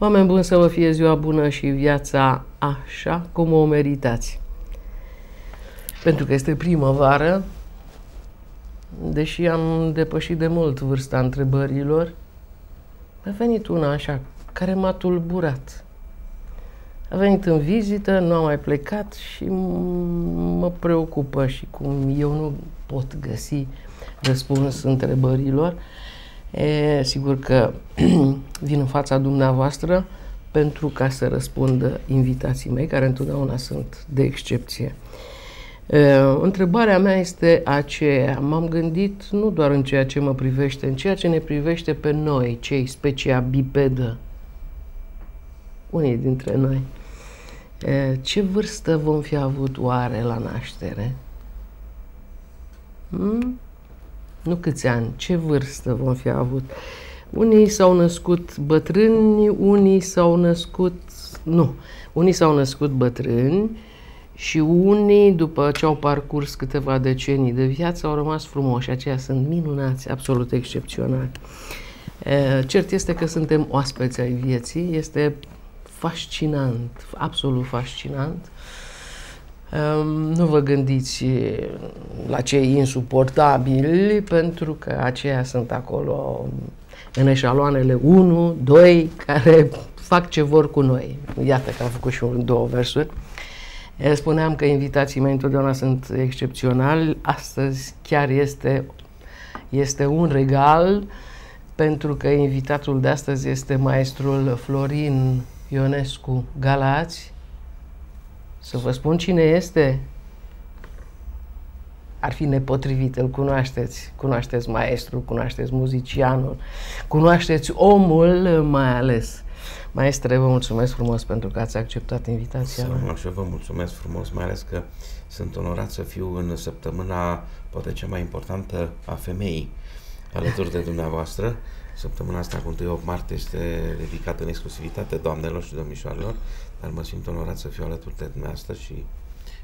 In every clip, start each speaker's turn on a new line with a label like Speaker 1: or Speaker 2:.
Speaker 1: Oameni buni să vă fie ziua bună și viața așa cum o meritați. Pentru că este primăvară, deși am depășit de mult vârsta întrebărilor, a venit una așa, care m-a tulburat. A venit în vizită, nu a mai plecat și mă preocupă și cum eu nu pot găsi răspuns întrebărilor. E, sigur că vin în fața dumneavoastră pentru ca să răspund invitații mei, care întotdeauna sunt de excepție. E, întrebarea mea este aceea. M-am gândit nu doar în ceea ce mă privește, în ceea ce ne privește pe noi, cei specia bipedă, unii dintre noi. E, ce vârstă vom fi avut oare la naștere? Hmm? Nu câți ani, ce vârstă vom fi avut. Unii s-au născut bătrâni, unii s-au născut... Nu, unii s-au născut bătrâni și unii, după ce au parcurs câteva decenii de viață, au rămas frumoși. Aceia sunt minunați, absolut excepționali. Cert este că suntem oaspeți ai vieții, este fascinant, absolut fascinant. Nu vă gândiți la cei insuportabili, pentru că aceia sunt acolo în eșaloanele 1, 2, care fac ce vor cu noi. Iată că am făcut și un, două versuri. Spuneam că invitații mei întotdeauna sunt excepționali. Astăzi chiar este, este un regal, pentru că invitatul de astăzi este maestrul Florin Ionescu Galați. Să vă spun cine este? Ar fi nepotrivit, îl cunoașteți. Cunoașteți maestru, cunoașteți muzicianul, cunoașteți omul mai ales. Maestre, vă mulțumesc frumos pentru că ați acceptat invitația
Speaker 2: mea. Și vă mulțumesc frumos, mai ales că sunt onorat să fiu în săptămâna, poate cea mai importantă a femeii, alături de dumneavoastră. Săptămâna asta, cu 1 8 martie, este dedicată în exclusivitate doamnelor și domnișoarelor, dar mă simt onorat să fiu alături de dumneavoastră și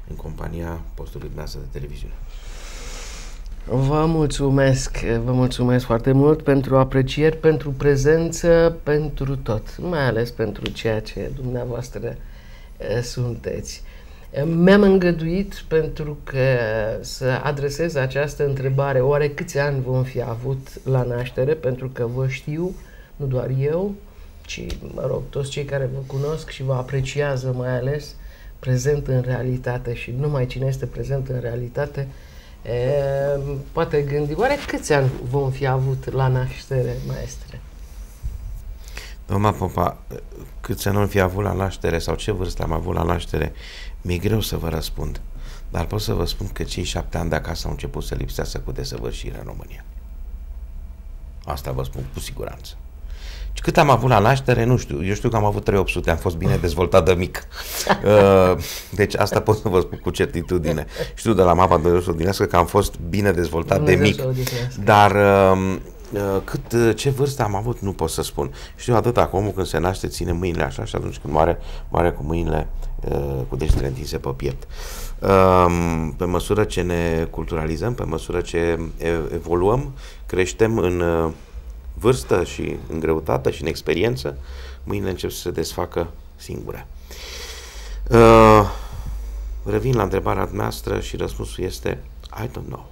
Speaker 2: în compania postului dumneavoastră de televiziune.
Speaker 1: Vă mulțumesc, vă mulțumesc foarte mult pentru aprecieri, pentru prezență, pentru tot, mai ales pentru ceea ce dumneavoastră eh, sunteți. Mi-am îngăduit pentru că să adresez această întrebare, oare câți ani vom fi avut la naștere, pentru că vă știu, nu doar eu, ci, mă rog, toți cei care vă cunosc și vă apreciază mai ales, prezent în realitate și numai cine este prezent în realitate, e, poate gândi, oare câți ani vom fi avut la naștere, maestre?
Speaker 2: Doamna Popa, câți ani vom fi avut la naștere sau ce vârstă am avut la naștere, mi-e greu să vă răspund. Dar pot să vă spun că cei șapte ani de acasă au început să lipsească cu desăvârșire în România. Asta vă spun cu siguranță. Și cât am avut la naștere, nu știu. Eu știu că am avut 3800, am fost bine dezvoltat de mic. Uh, deci asta pot să vă spun cu certitudine. Știu de la mapa de odinească că am fost bine dezvoltat de mic. Dar um, uh, cât, uh, ce vârstă am avut, nu pot să spun. Știu atât acum când se naște, ține mâinile așa și atunci când moare, moare cu mâinile cu degetele întinse pe piept. Um, pe măsură ce ne culturalizăm, pe măsură ce evoluăm, creștem în vârstă și în greutate și în experiență, mâinile încep să se desfacă singure. Uh, revin la întrebarea noastră și răspunsul este I don't know.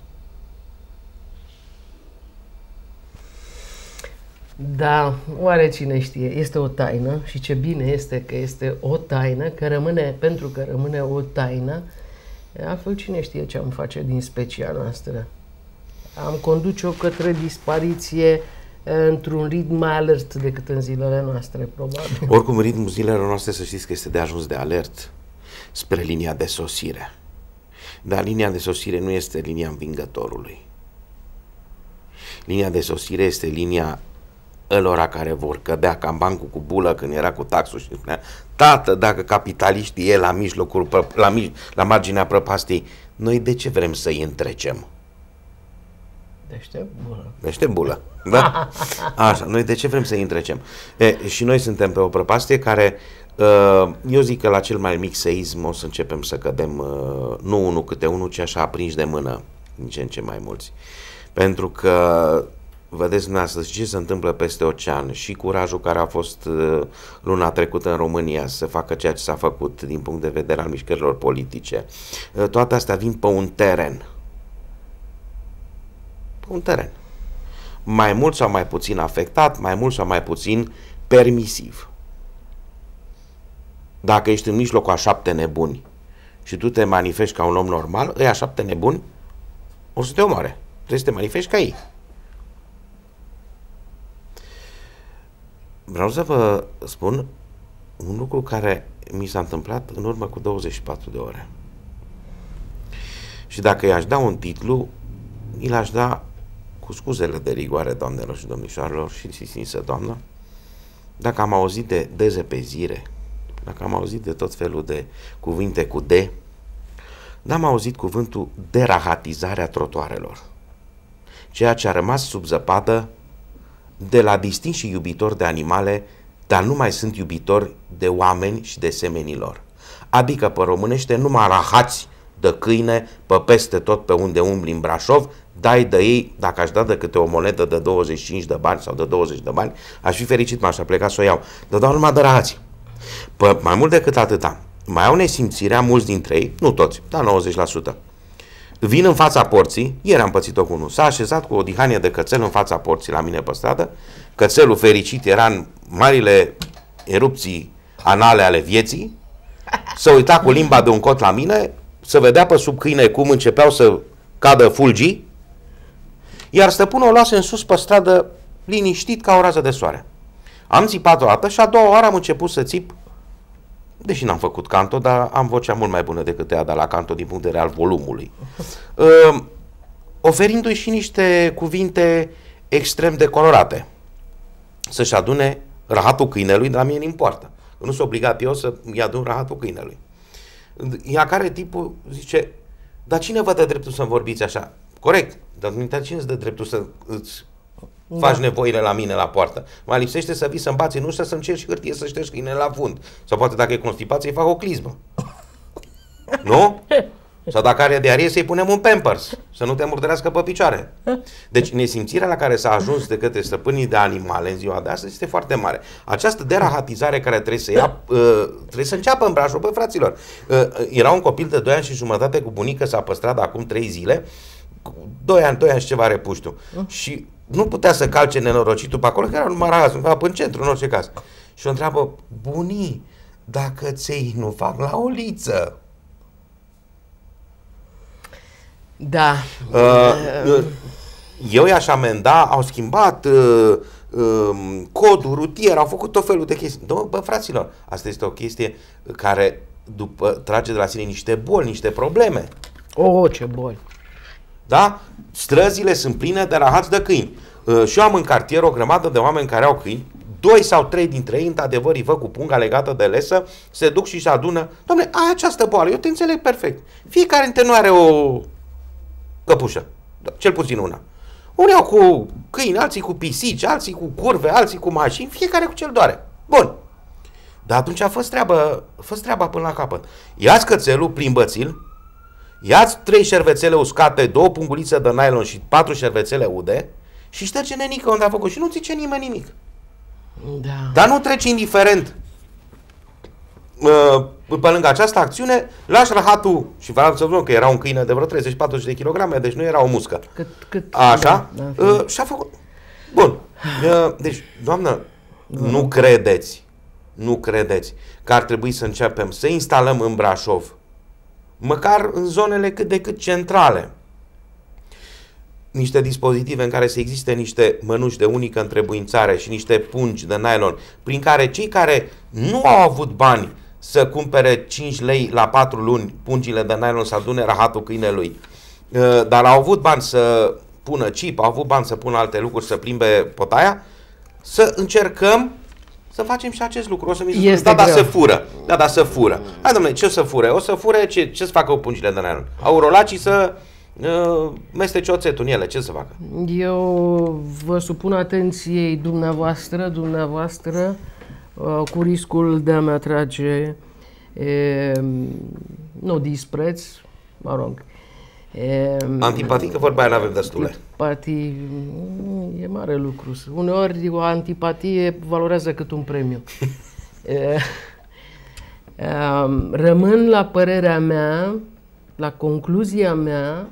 Speaker 1: Da, oare cine știe? Este o taină și ce bine este că este o taină, că rămâne, pentru că rămâne o taină, altfel cine știe ce am face din specia noastră. Am conduce-o către dispariție într-un ritm mai alert decât în zilele noastre, probabil.
Speaker 2: Oricum, ritmul zilelor noastre, să știți că este de ajuns de alert spre linia de sosire. Dar linia de sosire nu este linia învingătorului. Linia de sosire este linia ălora care vor cădea ca în bancul cu bulă când era cu taxul și spunea Tată, dacă capitaliștii e la mijlocul, la, mij, la marginea prăpastii, noi de ce vrem să-i întrecem?
Speaker 1: Deștept bulă.
Speaker 2: Deștept bulă, da? Așa, noi de ce vrem să întrecem? E, și noi suntem pe o prăpastie care, uh, eu zic că la cel mai mic seism o să începem să cădem, uh, nu unul câte unul, ci așa aprinși de mână, din ce în ce mai mulți. Pentru că vedeți dumneavoastră ce se întâmplă peste ocean și curajul care a fost uh, luna trecută în România să facă ceea ce s-a făcut din punct de vedere al mișcărilor politice, uh, toate astea vin pe un teren. Pe un teren. Mai mult sau mai puțin afectat, mai mult sau mai puțin permisiv. Dacă ești în mijlocul a șapte nebuni și tu te manifesti ca un om normal, ăia șapte nebuni o să te omoare. Trebuie să te manifesti ca ei. Vreau să vă spun un lucru care mi s-a întâmplat în urmă cu 24 de ore. Și dacă i-aș da un titlu, îl aș da cu scuzele de rigoare, doamnelor și domnișoarelor și sinsă doamnă, dacă am auzit de dezepezire, dacă am auzit de tot felul de cuvinte cu D, n-am auzit cuvântul derahatizarea trotuarelor. Ceea ce a rămas sub zăpadă de la distinși iubitori de animale, dar nu mai sunt iubitori de oameni și de semenilor. Adică, pe românește, numai rahați de câine pe peste tot pe unde umbli în Brașov, dai de ei, dacă aș da de câte o monedă de 25 de bani sau de 20 de bani, aș fi fericit, m-aș pleca să o iau. Dar dau numai de rahați. Pă, mai mult decât atâta, mai au nesimțirea mulți dintre ei, nu toți, dar 90%. Vin în fața porții, ieri am pățit-o cu unul, s-a așezat cu o dihanie de cățel în fața porții la mine pe stradă, cățelul fericit era în marile erupții anale ale vieții, să uita cu limba de un cot la mine, să vedea pe sub câine cum începeau să cadă fulgii, iar stăpânul o luase în sus pe stradă liniștit ca o rază de soare. Am țipat o dată și a doua oară am început să țip deși n-am făcut canto, dar am vocea mult mai bună decât ea de la canto din punct de vedere al volumului. Uh, oferindu-i și niște cuvinte extrem de colorate. Să-și adune rahatul câinelui, de la mine în poartă. Nu sunt obligat eu să-i adun rahatul câinelui. Ea care tipul zice, dar cine vă dă dreptul să-mi vorbiți așa? Corect, dar cine îți dă dreptul să îți da. faci nevoile la mine la poartă. Mai lipsește să vii să bați în ușă să-mi ceri hârtie să ștergi câine la fund. Sau poate dacă e constipație, îi fac o clismă. nu? Sau dacă are diarie, să-i punem un pampers, să nu te murdărească pe picioare. Deci nesimțirea la care s-a ajuns de către stăpânii de animale în ziua de astăzi este foarte mare. Această derahatizare care trebuie să ia, uh, trebuie să înceapă în Brașov, bă, fraților. Uh, era un copil de 2 ani și jumătate cu bunica, s-a păstrat acum 3 zile, 2 ani, 2 ani și ceva repuștiu. Uh. Și nu putea să calce nenorocitul pe acolo, că era numai raz, în centru, în orice caz. Și o întreabă, bunii, dacă ței nu fac la o liță.
Speaker 1: Da.
Speaker 2: Uh, eu i-aș amenda, au schimbat uh, uh, codul rutier, au făcut tot felul de chestii. Dom'le, bă, fraților, asta este o chestie care după, trage de la sine niște boli, niște probleme.
Speaker 1: O, oh, ce boli.
Speaker 2: Da? Străzile sunt pline de rahați de câini. Uh, și eu am în cartier o grămadă de oameni care au câini, doi sau trei dintre ei, într-adevăr, îi văd cu punga legată de lesă, se duc și se adună. Domne, ai această boală, eu te înțeleg perfect. Fiecare dintre noi are o căpușă, da, cel puțin una. Unii au cu câini, alții cu pisici, alții cu curve, alții cu mașini, fiecare cu cel doare. Bun. Dar atunci a fost treaba, a fost treaba până la capăt. Ia-ți cățelul, plimbăți-l, Ia-ți trei șervețele uscate, două pungulițe de nylon și patru șervețele ude și șterge nenică unde a făcut și nu zice nimeni nimic.
Speaker 1: Da.
Speaker 2: Dar nu treci indiferent uh, pe lângă această acțiune, lași rahatul și vreau să văd că era un câine de vreo 30-40 de kilograme, deci nu era o muscă.
Speaker 1: Cât, cât,
Speaker 2: Așa? Da, da, uh, și a făcut. Bun. Uh, deci, doamnă, da. nu credeți, nu credeți că ar trebui să începem să instalăm în Brașov măcar în zonele cât de cât centrale. Niște dispozitive în care să existe niște mănuși de unică întrebuințare și niște pungi de nylon, prin care cei care nu au avut bani să cumpere 5 lei la 4 luni pungile de nylon să adune rahatul câinelui, uh, dar au avut bani să pună chip, au avut bani să pună alte lucruri, să plimbe potaia, să încercăm să facem și acest lucru. O să mi zic, da, da, să fură. Da, da, să fură. Hai, domnule, ce să fure? O să fure, ce, ce să facă cu pungile de nylon? Aurolacii să uh, mestece oțetul în ele, ce să facă?
Speaker 1: Eu vă supun atenției dumneavoastră, dumneavoastră, uh, cu riscul de a-mi atrage, e, nu dispreț, mă rog, E,
Speaker 2: Antipatii, că vorba aia nu avem destule.
Speaker 1: Antipatii mm, e mare lucru. Uneori o antipatie valorează cât un premiu. E, um, Rămân la părerea mea, la concluzia mea,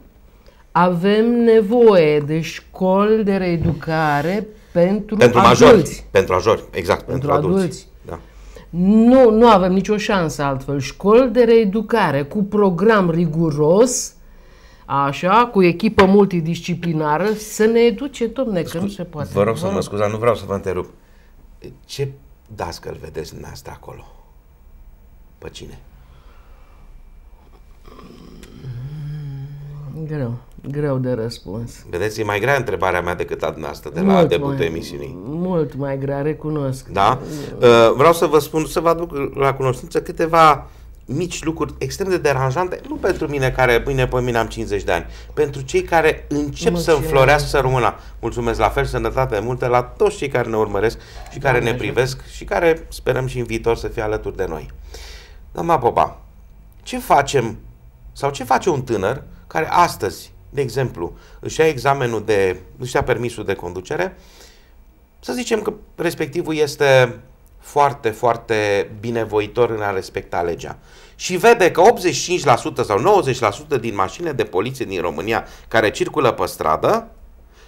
Speaker 1: avem nevoie de școli de reeducare pentru,
Speaker 2: Pentru
Speaker 1: adulți.
Speaker 2: majori. Pentru majori, exact. Pentru,
Speaker 1: Pentru
Speaker 2: adulți.
Speaker 1: adulți.
Speaker 2: Da.
Speaker 1: Nu, nu avem nicio șansă altfel. Școli de reeducare cu program riguros, așa, cu echipă multidisciplinară, să ne educe, domne, că nu se poate.
Speaker 2: Vă rog să mă scuzați, nu vreau să vă întrerup. Ce dascăl vedeți dumneavoastră acolo? Pe cine?
Speaker 1: Greu, greu de răspuns.
Speaker 2: Vedeți, e mai grea întrebarea mea decât a dumneavoastră de la
Speaker 1: Mult
Speaker 2: debutul
Speaker 1: mai-
Speaker 2: emisiunii.
Speaker 1: Mult mai grea, recunosc.
Speaker 2: Da? Uh, Vreau să vă spun, să vă aduc la cunoștință câteva mici lucruri extrem de deranjante, nu pentru mine care mâine pe mine am 50 de ani, pentru cei care încep
Speaker 1: Mă,
Speaker 2: să
Speaker 1: ce
Speaker 2: înflorească româna. Mulțumesc la fel, sănătate multe la toți cei care ne urmăresc și care
Speaker 1: Doamne
Speaker 2: ne privesc și care sperăm și în viitor să fie alături de noi. Doamna Popa, ce facem sau ce face un tânăr care astăzi, de exemplu, își ia examenul de, își ia permisul de conducere, să zicem că respectivul este foarte, foarte binevoitor în a respecta legea. Și vede că 85% sau 90% din mașinile de poliție din România care circulă pe stradă,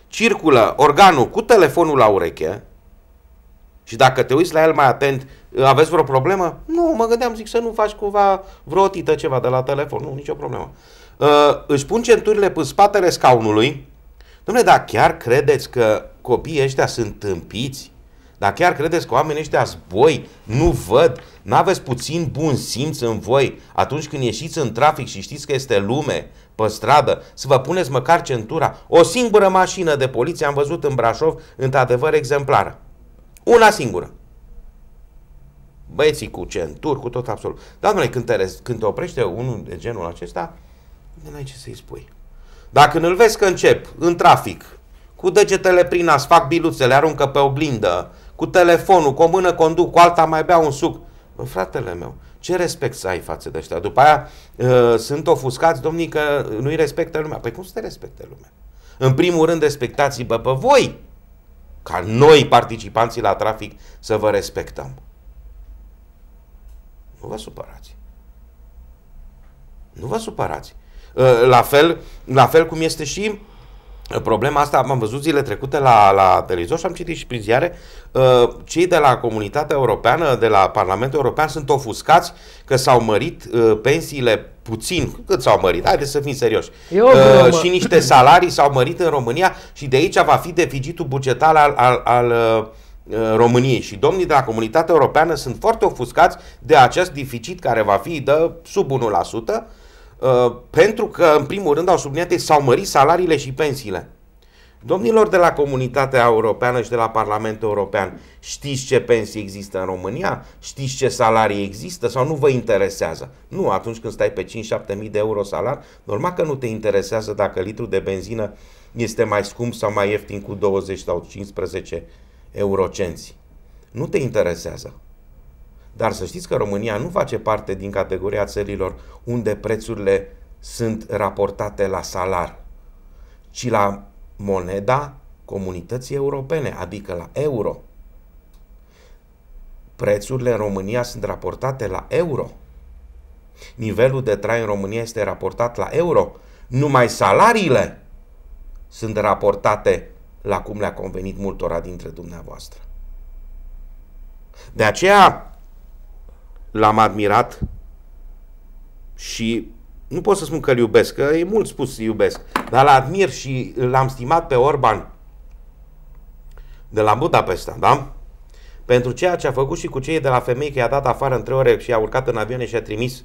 Speaker 2: circulă organul cu telefonul la ureche și dacă te uiți la el mai atent, aveți vreo problemă? Nu, mă gândeam, zic să nu faci cumva vreo tită ceva de la telefon, nu, nicio problemă. Uh, își pun centurile pe spatele scaunului, Dom'le, dar chiar credeți că copiii ăștia sunt tâmpiți? Dar chiar credeți că oamenii ăștia zboi, nu văd, n-aveți puțin bun simț în voi atunci când ieșiți în trafic și știți că este lume pe stradă, să vă puneți măcar centura? O singură mașină de poliție am văzut în Brașov, într-adevăr exemplară. Una singură. Băieții cu centuri, cu tot absolut. Dar, domnule, când te, rez- când te oprește unul de genul acesta, nu ai ce să-i spui. Dacă îl vezi că încep în trafic, cu degetele prin nas, fac biluțe, le aruncă pe oglindă, cu telefonul, cu o mână conduc, cu alta mai bea un suc. Bă, fratele meu, ce respect să ai față de ăștia? După aia uh, sunt ofuscați, domnii, că nu-i respectă lumea. Păi cum să te respecte lumea? În primul rând, respectați-vă pe voi, ca noi, participanții la trafic, să vă respectăm. Nu vă supărați. Nu vă supărați. Uh, La fel, la fel cum este și uh, problema asta, am văzut zile trecute la, la televizor și am citit și prin ziare, uh, cei de la Comunitatea Europeană, de la Parlamentul European sunt ofuscați că s-au mărit uh, pensiile puțin, cât s-au mărit, haideți să fim serioși,
Speaker 1: E o glumă.
Speaker 2: și niște salarii s-au mărit în România și de aici va fi deficitul bugetar al, al, al uh, uh, României. Și domnii de la Comunitatea Europeană sunt foarte ofuscați de acest deficit care va fi de sub 1%, uh, pentru că, în primul rând, au subliniat că s-au mărit salariile și pensiile. Domnilor de la Comunitatea Europeană și de la Parlamentul European, știți ce pensii există în România? Știți ce salarii există sau nu vă interesează? Nu, atunci când stai pe 5-7 mii de euro salar, normal că nu te interesează dacă litru de benzină este mai scump sau mai ieftin cu 20 sau 15 eurocenți. Nu te interesează. Dar să știți că România nu face parte din categoria țărilor unde prețurile sunt raportate la salar, ci la moneda comunității europene, adică la euro. Prețurile în România sunt raportate la euro. Nivelul de trai în România este raportat la euro. Numai salariile sunt raportate la cum le-a convenit multora dintre dumneavoastră. De aceea l-am admirat și nu pot să spun că îl iubesc, că e mult spus să iubesc, dar l-admir și l-am stimat pe Orban de la Budapesta, da? Pentru ceea ce a făcut și cu cei de la femei, că i-a dat afară în trei ore și i-a urcat în avioane și a trimis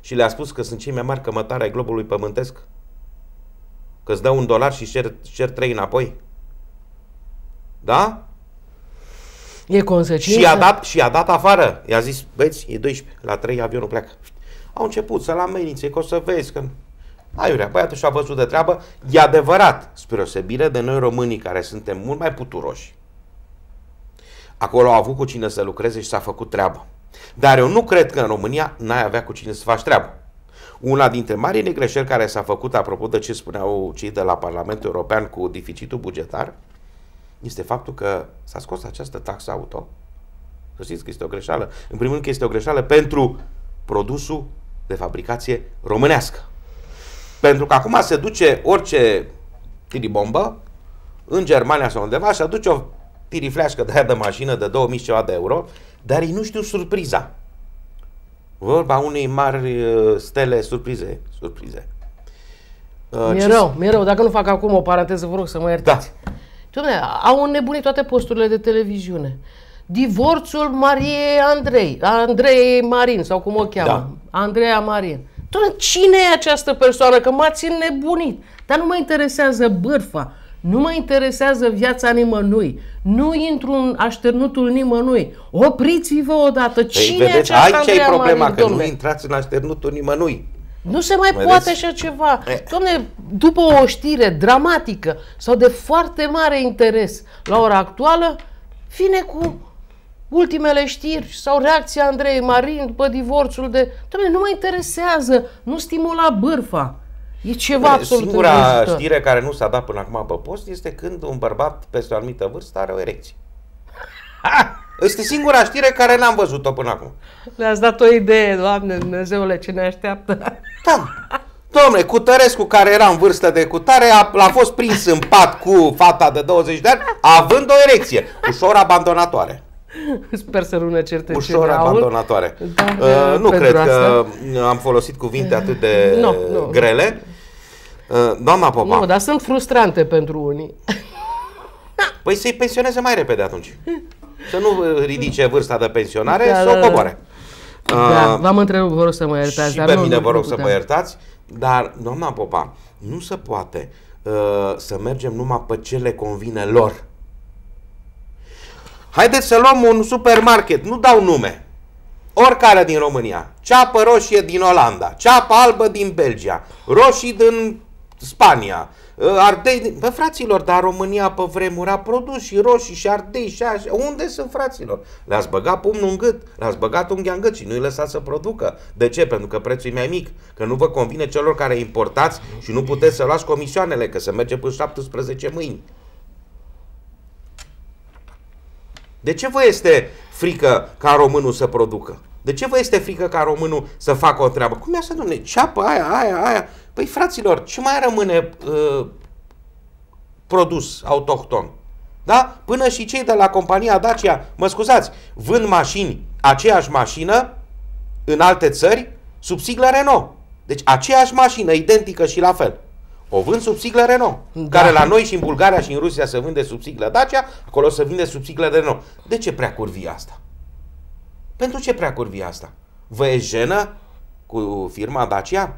Speaker 2: și le-a spus că sunt cei mai mari cămătari ai globului pământesc. Că îți dă un dolar și cer, cer trei înapoi. Da?
Speaker 1: E consecință.
Speaker 2: Și i-a dat, și i-a dat afară. I-a zis, băieți, e 12, la 3 avionul pleacă. Au început să-l amenințe, că o să vezi că... Aiurea, băiatul și-a văzut de treabă. E adevărat, spre osebire de noi românii, care suntem mult mai puturoși. Acolo au avut cu cine să lucreze și s-a făcut treabă. Dar eu nu cred că în România n-ai avea cu cine să faci treabă. Una dintre marile greșeli care s-a făcut, apropo de ce spuneau cei de la Parlamentul European cu deficitul bugetar, este faptul că s-a scos această taxă auto. Să știți că este o greșeală. În primul rând că este o greșeală pentru produsul de fabricație românească. Pentru că acum se duce orice tiribombă în Germania sau undeva și aduce o tirifleașcă de aia de mașină de 2000 ceva de euro, dar ei nu știu surpriza. Vorba unei mari uh, stele surprize. surprize.
Speaker 1: Uh, mi-e rău, mi-e rău. Dacă nu fac acum o paranteză, vă rog să mă iertați. Da. Dom'le, au înnebunit toate posturile de televiziune. Divorțul Mariei Andrei, Andrei Marin, sau cum o cheamă, da. Andreea Marin. Doamne, cine e această persoană? Că m-ați înnebunit. Dar nu mă interesează bârfa, nu mă interesează viața nimănui. Nu intru în așternutul nimănui. Opriți-vă odată.
Speaker 2: Păi, Cine vedeți, e aceasta Aici e problema, Marin, că domne? nu intrați în așternutul nimănui.
Speaker 1: Nu se mai Vedeți? poate așa ceva. Domne, după o știre dramatică sau de foarte mare interes la ora actuală, vine cu ultimele știri sau reacția Andrei Marin după divorțul de... Dom'le, nu mă interesează, nu stimula bârfa. E ceva absolut
Speaker 2: Singura știre care nu s-a dat până acum pe post este când un bărbat peste o anumită vârstă are o erecție. Este singura știre care n-am văzut-o până acum.
Speaker 1: Le-ați dat o idee, Doamne Dumnezeule, ce ne așteaptă.
Speaker 2: Da. Domnule, Cutărescu, care era în vârstă de cutare, a, a fost prins în pat cu fata de 20 de ani, având o erecție, ușor abandonatoare.
Speaker 1: Sper să nu ne certe
Speaker 2: Ușor abandonatoare. Da, uh, nu cred asta. că am folosit cuvinte atât de no, no. grele. Uh, doamna Popa.
Speaker 1: Nu, dar sunt frustrante pentru unii.
Speaker 2: Păi să-i pensioneze mai repede atunci. Să nu ridice vârsta de pensionare, da, să o coboare.
Speaker 1: Da, uh, v-am întrerupt, vă rog să mă iertați.
Speaker 2: Și dar pe nu, mine vă rog să mă iertați, dar, doamna Popa, nu se poate uh, să mergem numai pe ce le convine lor. Haideți să luăm un supermarket, nu dau nume. Oricare din România. Ceapă roșie din Olanda, ceapă albă din Belgia, roșii din Spania, uh, ardei... Bă, fraților, dar România pe vremuri a produs și roșii și ardei și așa. Unde sunt fraților? Le-ați băgat pumnul în gât, le-ați băgat unghia în gât și nu i lăsați să producă. De ce? Pentru că prețul e mai mic. Că nu vă convine celor care importați și nu puteți să luați comisioanele, că se merge până 17 mâini. De ce vă este frică ca românul să producă? De ce vă este frică ca românul să facă o treabă? Cum e asta, domne? Ceapă aia, aia, aia. Păi, fraților, ce mai rămâne uh, produs autohton? Da? Până și cei de la compania Dacia, mă scuzați, vând mașini, aceeași mașină, în alte țări, sub siglă Renault. Deci aceeași mașină, identică și la fel. O vând sub siglă Renault, da. care la noi și în Bulgaria și în Rusia se vinde sub siglă Dacia, acolo se vinde sub siglă Renault. De ce prea curvi asta? Pentru ce prea curvi asta? Vă e jenă cu firma Dacia?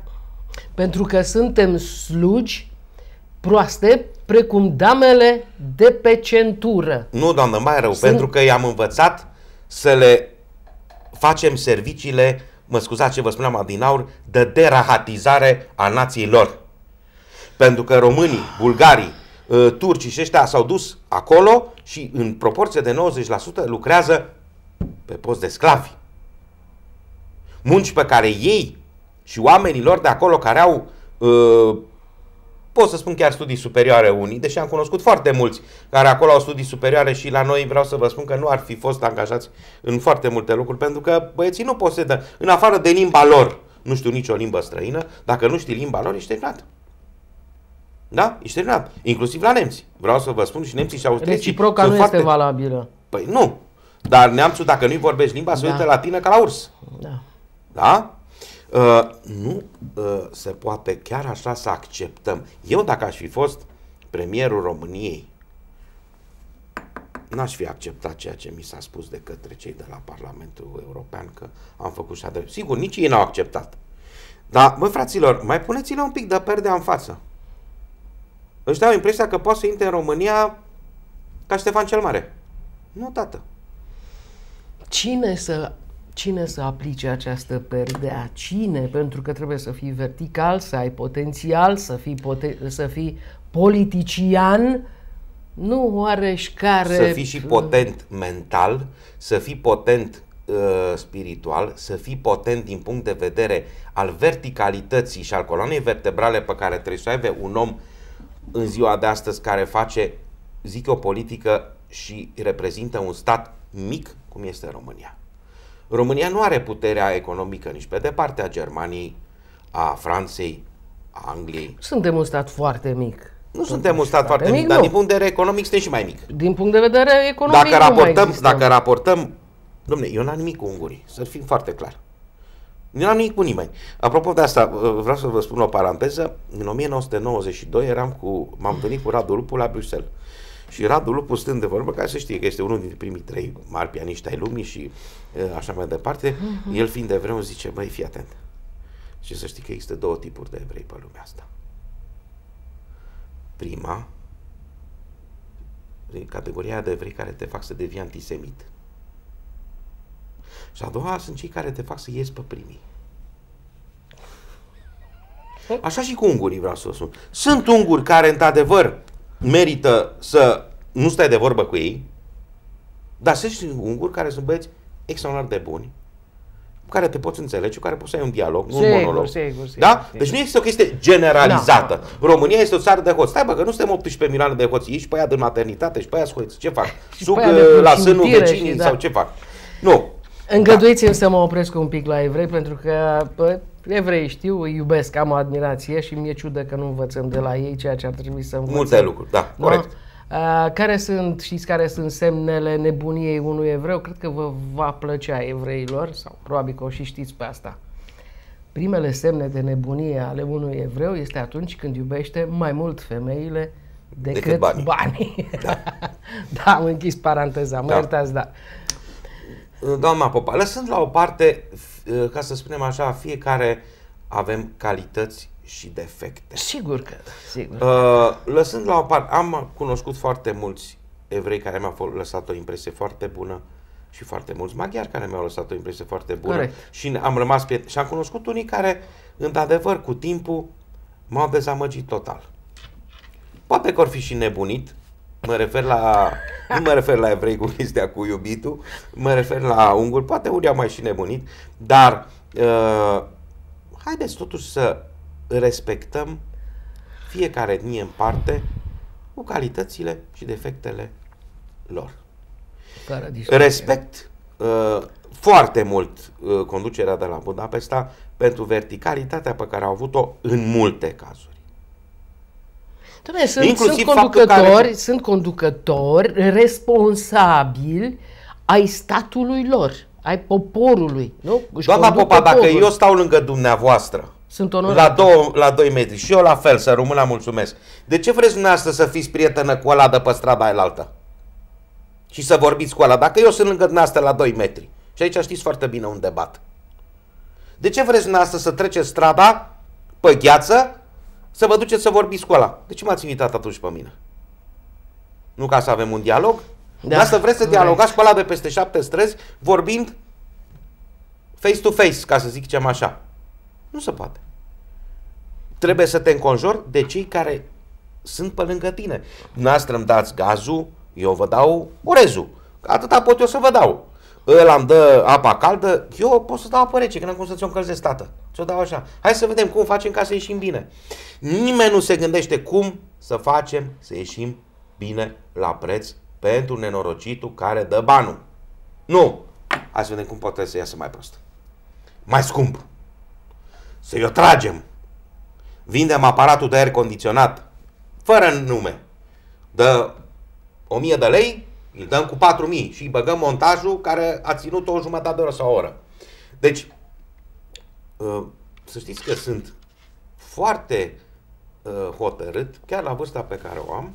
Speaker 1: Pentru că suntem slugi proaste, precum damele de pe centură.
Speaker 2: Nu, doamnă, mai rău, Sunt... pentru că i-am învățat să le facem serviciile, mă scuzați ce vă spuneam adinaur, de derahatizare a nației lor. Pentru că românii, bulgarii, ă, turciși și ăștia s-au dus acolo și în proporție de 90% lucrează pe post de sclavi. Munci pe care ei și oamenii lor de acolo care au, uh, pot să spun chiar studii superioare unii, deși am cunoscut foarte mulți care acolo au studii superioare și la noi vreau să vă spun că nu ar fi fost angajați în foarte multe lucruri, pentru că băieții nu posedă, în afară de limba lor, nu știu nicio limbă străină, dacă nu știi limba lor, ești terminat. Da? Ești terminat. Inclusiv la nemți. Vreau să vă spun și nemții și austriecii.
Speaker 1: Reciproca nu foarte... este valabilă.
Speaker 2: Păi nu. Dar neamțul, dacă nu-i vorbești limba, se da. uită la tine ca la urs.
Speaker 1: Da.
Speaker 2: Da? Uh, nu uh, se poate chiar așa să acceptăm. Eu, dacă aș fi fost premierul României, n-aș fi acceptat ceea ce mi s-a spus de către cei de la Parlamentul European că am făcut și adevăr. Sigur, nici ei n-au acceptat. Dar, mă, fraților, mai puneți-le un pic de perdea în față. Ăștia au impresia că poate să intre în România ca Ștefan cel Mare. Nu, tată.
Speaker 1: Cine să, cine să aplice această perdea? Cine? Pentru că trebuie să fii vertical, să ai potențial, să fii, poten- să fii politician, nu oareși care...
Speaker 2: Să fii și potent mental, să fii potent uh, spiritual, să fii potent din punct de vedere al verticalității și al coloanei vertebrale pe care trebuie să o aibă un om în ziua de astăzi care face, zic eu, politică și reprezintă un stat mic, cum este România. România nu are puterea economică nici pe departe a Germaniei, a Franței, a Angliei.
Speaker 1: Suntem un stat foarte mic.
Speaker 2: Nu suntem un stat foarte mic,
Speaker 1: mic,
Speaker 2: dar
Speaker 1: nu.
Speaker 2: din punct de vedere economic suntem și mai mic.
Speaker 1: Din punct de vedere economic
Speaker 2: Dacă
Speaker 1: nu mai
Speaker 2: raportăm,
Speaker 1: existăm.
Speaker 2: dacă raportăm, domne, eu n-am nimic cu ungurii, să fim foarte clar. Nu am nimic cu nimeni. Apropo de asta, vreau să vă spun o paranteză. În 1992 eram cu, m-am întâlnit cu Radu Lupu la Bruxelles. Și Radu Lupu stând de vorbă, ca să știe că este unul dintre primii trei mari pianiști ai lumii și e, așa mai departe, el fiind de vreme zice, băi, fii atent. Și să știi că există două tipuri de evrei pe lumea asta. Prima, e categoria de evrei care te fac să devii antisemit. Și a doua sunt cei care te fac să ies pe primii. Așa și cu ungurii vreau să vă spun. Sunt unguri care, într-adevăr, merită să nu stai de vorbă cu ei, dar sunt și unguri care sunt băieți extraordinar de buni, cu care te poți înțelege, cu care poți să ai un dialog, nu un
Speaker 1: Sigur,
Speaker 2: monolog.
Speaker 1: sigur, sigur,
Speaker 2: da?
Speaker 1: sigur.
Speaker 2: Deci nu este o chestie generalizată.
Speaker 1: Da.
Speaker 2: România este o țară de hoți. Stai bă, că nu suntem 18 milioane de hoți. Ești pe ea din maternitate și pe aia scoiți. Ce fac?
Speaker 1: Și
Speaker 2: Sug
Speaker 1: pe aia de
Speaker 2: uh, la
Speaker 1: cimitiră
Speaker 2: sânul vecinii
Speaker 1: și da.
Speaker 2: sau ce fac? Nu.
Speaker 1: Îngăduiți-mi să mă opresc un pic la evrei, pentru că bă, evrei știu, îi iubesc, am o admirație și mi-e ciudă că nu învățăm de la ei ceea ce ar trebui să învățăm.
Speaker 2: Multe lucruri, da,
Speaker 1: Da?
Speaker 2: corect.
Speaker 1: Uh, care sunt, știți care sunt semnele nebuniei unui evreu? Cred că vă va plăcea evreilor, sau probabil că o și știți pe asta. Primele semne de nebunie ale unui evreu este atunci când iubește mai mult femeile decât,
Speaker 2: Decât banii.
Speaker 1: banii. Da. da, am închis paranteza, mă
Speaker 2: Da.
Speaker 1: iertați, da.
Speaker 2: Doamna Popa, lăsând la o parte, f- ca să spunem așa, fiecare avem calități și defecte.
Speaker 1: Sigur că, sigur.
Speaker 2: Uh, lăsând la o parte, am cunoscut foarte mulți evrei care mi-au fo- lăsat o impresie foarte bună și foarte mulți maghiari care mi-au lăsat o impresie foarte bună
Speaker 1: Corect.
Speaker 2: și ne- am rămas pe și am cunoscut unii care, într-adevăr, cu timpul m-au dezamăgit total. Poate că or fi și nebunit, mă refer la, nu mă refer la evrei cu chestia cu iubitul, mă refer la unguri, poate unii au mai și nebunit, dar uh, haideți totuși să respectăm fiecare etnie în parte cu calitățile și defectele lor.
Speaker 1: Fără discuție.
Speaker 2: Respect uh, foarte mult uh, conducerea de la Budapesta pentru verticalitatea pe care au avut-o în multe cazuri.
Speaker 1: Doamne, sunt,
Speaker 2: Inclusiv
Speaker 1: sunt
Speaker 2: faptul
Speaker 1: conducători,
Speaker 2: care-
Speaker 1: sunt conducători responsabili ai statului lor, ai poporului, nu? Își
Speaker 2: Doamna
Speaker 1: conduc
Speaker 2: Popa, dacă
Speaker 1: poporul.
Speaker 2: eu stau lângă dumneavoastră,
Speaker 1: Sunt
Speaker 2: la,
Speaker 1: onorat.
Speaker 2: două, la 2 metri și eu la fel, să rămân la mulțumesc, de ce vreți dumneavoastră să fiți prietenă cu ăla de pe strada aia altă? Și să vorbiți cu ăla, dacă eu sunt lângă dumneavoastră la 2 metri, și aici știți foarte bine un debat, de ce vreți dumneavoastră să treceți strada pe gheață să vă duceți să vorbiți cu ăla? De ce m-ați invitat atunci pe mine? Nu ca să avem un dialog? Da. Asta vreți să
Speaker 1: Corect.
Speaker 2: dialogați cu ăla de peste șapte străzi vorbind face to face, ca să zic cem așa. Nu se poate. Trebuie să te înconjori de cei care sunt pe lângă tine. Noastră îmi dați gazul, eu vă dau orezul. Atâta pot eu să vă dau. Ăla îmi dă apa caldă, eu pot să dau apă rece, că n-am cum să ți-o încălzesc, tată. Ți-o dau așa. Hai să vedem cum facem ca să ieșim bine. Nimeni nu se gândește cum să facem să ieșim bine la preț pentru nenorocitul care dă banul. Nu! Hai să vedem cum poate să iasă mai prost. Mai scump. Să-i o tragem. Vindem aparatul de aer condiționat, fără nume. Dă 1000 de lei, îl dăm cu 4000 și îi băgăm montajul care a ținut o jumătate de oră sau o oră. Deci, uh, să știți că sunt foarte uh, hotărât, chiar la vârsta pe care o am,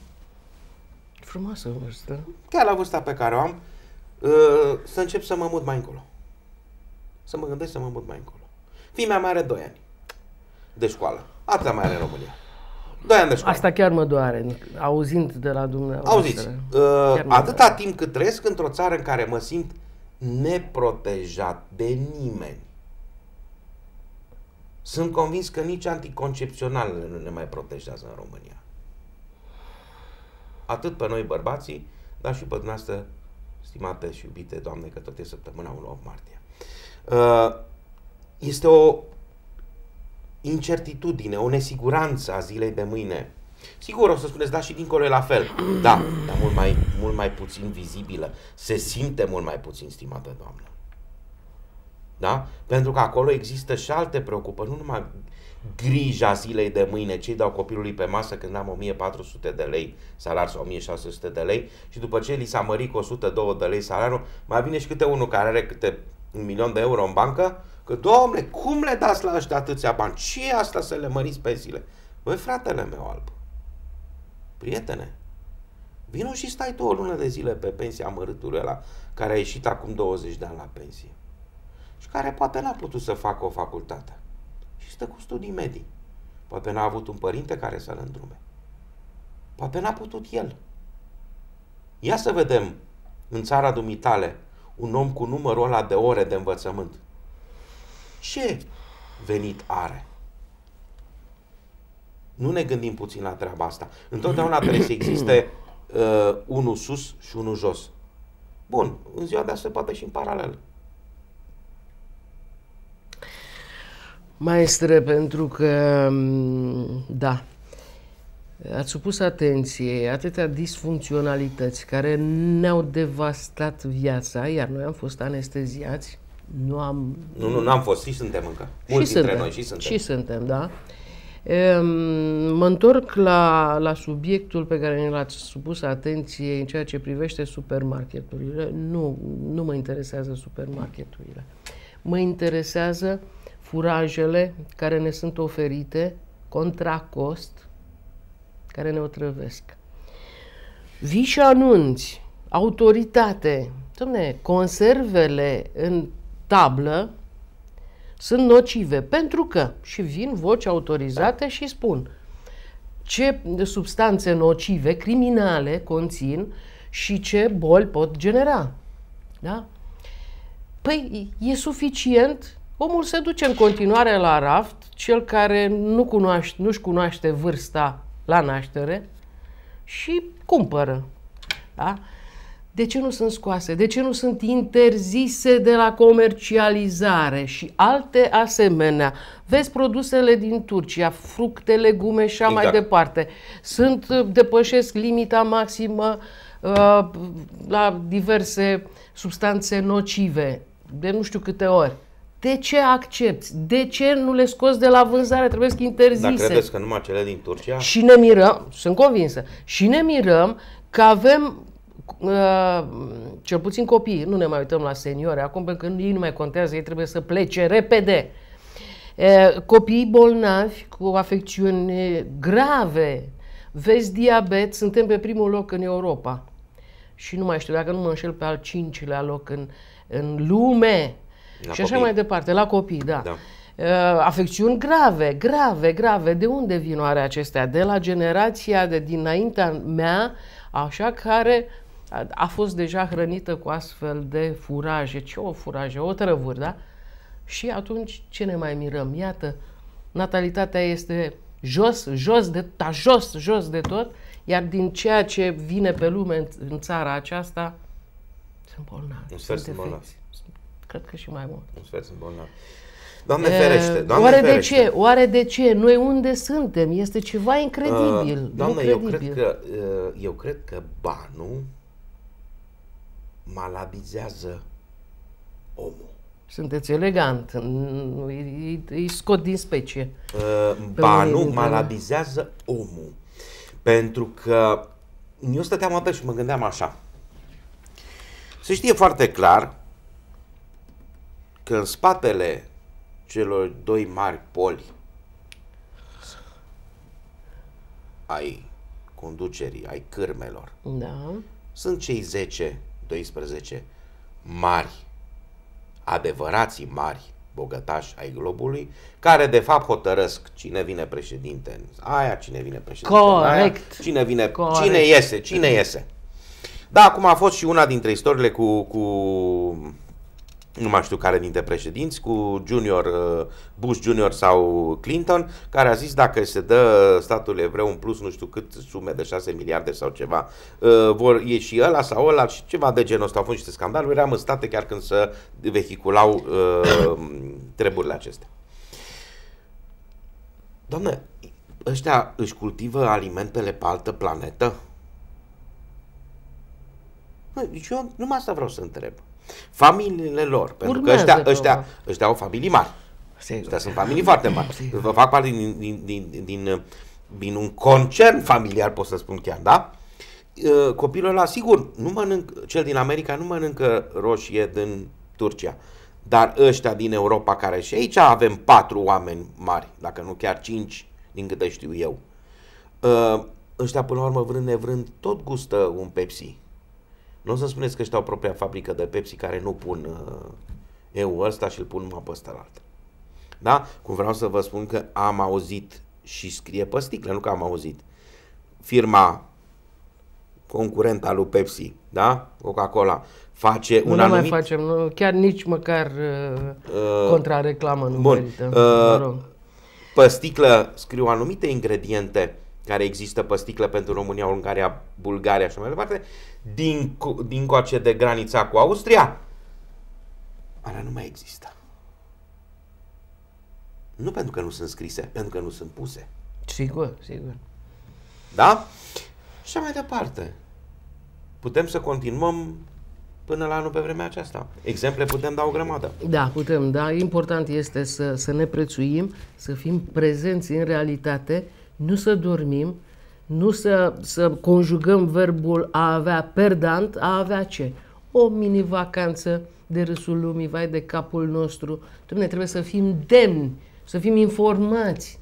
Speaker 1: Frumoasă vârstă.
Speaker 2: chiar la vârsta pe care o am, uh, să încep să mă mut mai încolo. Să mă gândesc să mă mut mai încolo. Fii mea mai are 2 ani de școală. Atâta mai are în România. 2 ani de școală.
Speaker 1: Asta chiar mă doare, auzind de la dumneavoastră.
Speaker 2: Auziți, uh,
Speaker 1: Chiar mă
Speaker 2: atâta
Speaker 1: doare.
Speaker 2: timp cât trăiesc într-o țară în care mă simt neprotejat de nimeni, sunt convins că nici anticoncepționalele nu ne mai protejează în România. Atât pe noi bărbații, dar și pe dumneavoastră stimate și iubite doamne, că tot e săptămâna 1 8 martie. Uh, este o incertitudine, o nesiguranță a zilei de mâine. Sigur, o să spuneți, da, și dincolo e la fel. Da, dar mult mai, mult mai puțin vizibilă. Se simte mult mai puțin, stimată doamnă. Da? Pentru că acolo există și alte preocupări, nu numai grija zilei de mâine, ce dau copilului pe masă când am 1400 de lei salar sau 1600 de lei și după ce li s-a mărit cu 102 de lei salariul, mai vine și câte unul care are câte un milion de euro în bancă, că, domnule, cum le dați la ăștia atâția bani? Ce e asta să le măriți pensiile? Băi, fratele meu alb, prietene, vino și stai tu o lună de zile pe pensia mărâtului ăla care a ieșit acum 20 de ani la pensie și care poate n-a putut să facă o facultate și stă cu studii medii. Poate n-a avut un părinte care să-l îndrume. Poate n-a putut el. Ia să vedem în țara dumitale un om cu numărul ăla de ore de învățământ. Ce venit are? Nu ne gândim puțin la treaba asta. Întotdeauna trebuie să existe uh, unul sus și unul jos. Bun, în ziua de astăzi poate și în paralel.
Speaker 1: Maestre, pentru că, mm, da, ați supus atenție atâtea disfuncționalități care ne-au devastat viața, iar noi am fost anesteziați, nu am...
Speaker 2: Nu, nu, n-am fost, și suntem încă.
Speaker 1: Mulți și dintre suntem, noi, și suntem. Și suntem, da. Mă întorc la, la subiectul pe care ne l-ați supus atenție în ceea ce privește supermarketurile. Nu, nu mă interesează supermarketurile. Mă interesează furajele care ne sunt oferite contra cost, care ne otrăvesc. Vii și anunți, autoritate, domne, conservele în tablă sunt nocive, pentru că și vin voci autorizate și spun ce substanțe nocive, criminale conțin și ce boli pot genera. Da? Păi e suficient Omul se duce în continuare la raft, cel care nu cunoaște, nu-și cunoaște vârsta la naștere și cumpără. Da? De ce nu sunt scoase? De ce nu sunt interzise de la comercializare și alte asemenea? Vezi produsele din Turcia, fructe, legume și așa exact. mai departe. Sunt, depășesc limita maximă uh, la diverse substanțe nocive, de nu știu câte ori. De ce accepti? De ce nu le scoți de la vânzare? Trebuie să interzise.
Speaker 2: Dar credeți că numai cele din Turcia?
Speaker 1: Și ne mirăm, sunt convinsă, și ne mirăm că avem Uh, cel puțin copiii, nu ne mai uităm la seniori, acum pentru că ei nu mai contează, ei trebuie să plece repede. Uh, copiii bolnavi cu afecțiuni grave, vezi diabet, suntem pe primul loc în Europa. Și nu mai știu, dacă nu mă înșel pe al cincilea loc în, în lume la și copii. așa mai departe, la copii, da. da. Uh, afecțiuni grave, grave, grave. De unde vin oare acestea? De la generația de dinaintea mea, așa care a, a fost deja hrănită cu astfel de furaje. Ce o furaje? O trăvuri, da? Și atunci ce ne mai mirăm? Iată, natalitatea este jos, jos de, da, jos, jos de tot, iar din ceea ce vine pe lume în, în țara aceasta, sunt bolnavi.
Speaker 2: Sunt bolnavi
Speaker 1: cred că și mai mult.
Speaker 2: Un sfert sunt bolnav. Doamne ferește, Doamne
Speaker 1: Oare
Speaker 2: ferește.
Speaker 1: de ce? Oare de ce? Noi unde suntem? Este ceva incredibil. Uh,
Speaker 2: doamne,
Speaker 1: incredibil.
Speaker 2: eu cred că uh, eu cred că banul maladizează omul.
Speaker 1: Sunteți elegant, îi, îi scot din specie.
Speaker 2: Uh, banul maladizează omul. Pentru că eu stăteam atât și mă gândeam așa. Se știe foarte clar că în spatele celor doi mari poli ai conducerii, ai cârmelor,
Speaker 1: da.
Speaker 2: sunt cei 10-12 mari, adevărații mari bogătași ai globului, care de fapt hotărăsc cine vine președinte în aia, cine vine președinte
Speaker 1: Corect.
Speaker 2: în aia, cine vine, Corect. cine iese, cine iese. Da, acum a fost și una dintre istoriile cu, cu nu mai știu care dintre președinți, cu Junior, uh, Bush Junior sau Clinton, care a zis dacă se dă statul evreu în plus nu știu cât sume de 6 miliarde sau ceva, uh, vor ieși ăla sau ăla și ceva de genul ăsta. Au fost niște scandaluri, eram în state chiar când se vehiculau uh, treburile acestea. Doamne, ăștia își cultivă alimentele pe altă planetă? Deci eu numai asta vreau să întreb. Familiile lor, pentru
Speaker 1: Urmează,
Speaker 2: că ăștia, ăștia,
Speaker 1: probabil.
Speaker 2: ăștia au familii mari.
Speaker 1: Sigur.
Speaker 2: Ăștia sunt familii foarte mari.
Speaker 1: Sigur.
Speaker 2: Vă fac parte din, din, din, din, din un concern familiar, pot să spun chiar, da? Uh, Copilul ăla, sigur, nu mănânc, cel din America nu mănâncă roșie din Turcia. Dar ăștia din Europa, care și aici avem patru oameni mari, dacă nu chiar cinci, din câte știu eu. Uh, Ăștia, până la urmă, vrând nevrând, tot gustă un Pepsi. Nu o să spuneți că ăștia au propria fabrică de Pepsi care nu pun uh, eu ăsta și îl pun numai pe ăsta la altă. Da? Cum vreau să vă spun că am auzit și scrie pe sticlă, nu că am auzit. Firma concurenta lui Pepsi, da? Coca-Cola, face
Speaker 1: Nu
Speaker 2: un
Speaker 1: ne mai
Speaker 2: anumit...
Speaker 1: facem, nu, chiar nici măcar uh,
Speaker 2: Uh,
Speaker 1: contrareclamă nu
Speaker 2: Bun.
Speaker 1: merită.
Speaker 2: Uh,
Speaker 1: Mă rog.
Speaker 2: Pe sticlă scriu anumite ingrediente care există pe sticlă pentru România, Ungaria, Bulgaria și mai departe, din, co- din coace de granița cu Austria, alea nu mai există. Nu pentru că nu sunt scrise, pentru că nu sunt puse.
Speaker 1: Sigur, sigur.
Speaker 2: Da? Și așa mai departe. Putem să continuăm până la anul pe vremea aceasta. Exemple putem da o grămadă.
Speaker 1: Da, putem, da. Important este să, să ne prețuim, să fim prezenți în realitate, nu să dormim, nu să, să conjugăm verbul a avea perdant, a avea ce? O mini-vacanță de râsul lumii, vai de capul nostru. Dom'le, trebuie să fim demni, să fim informați,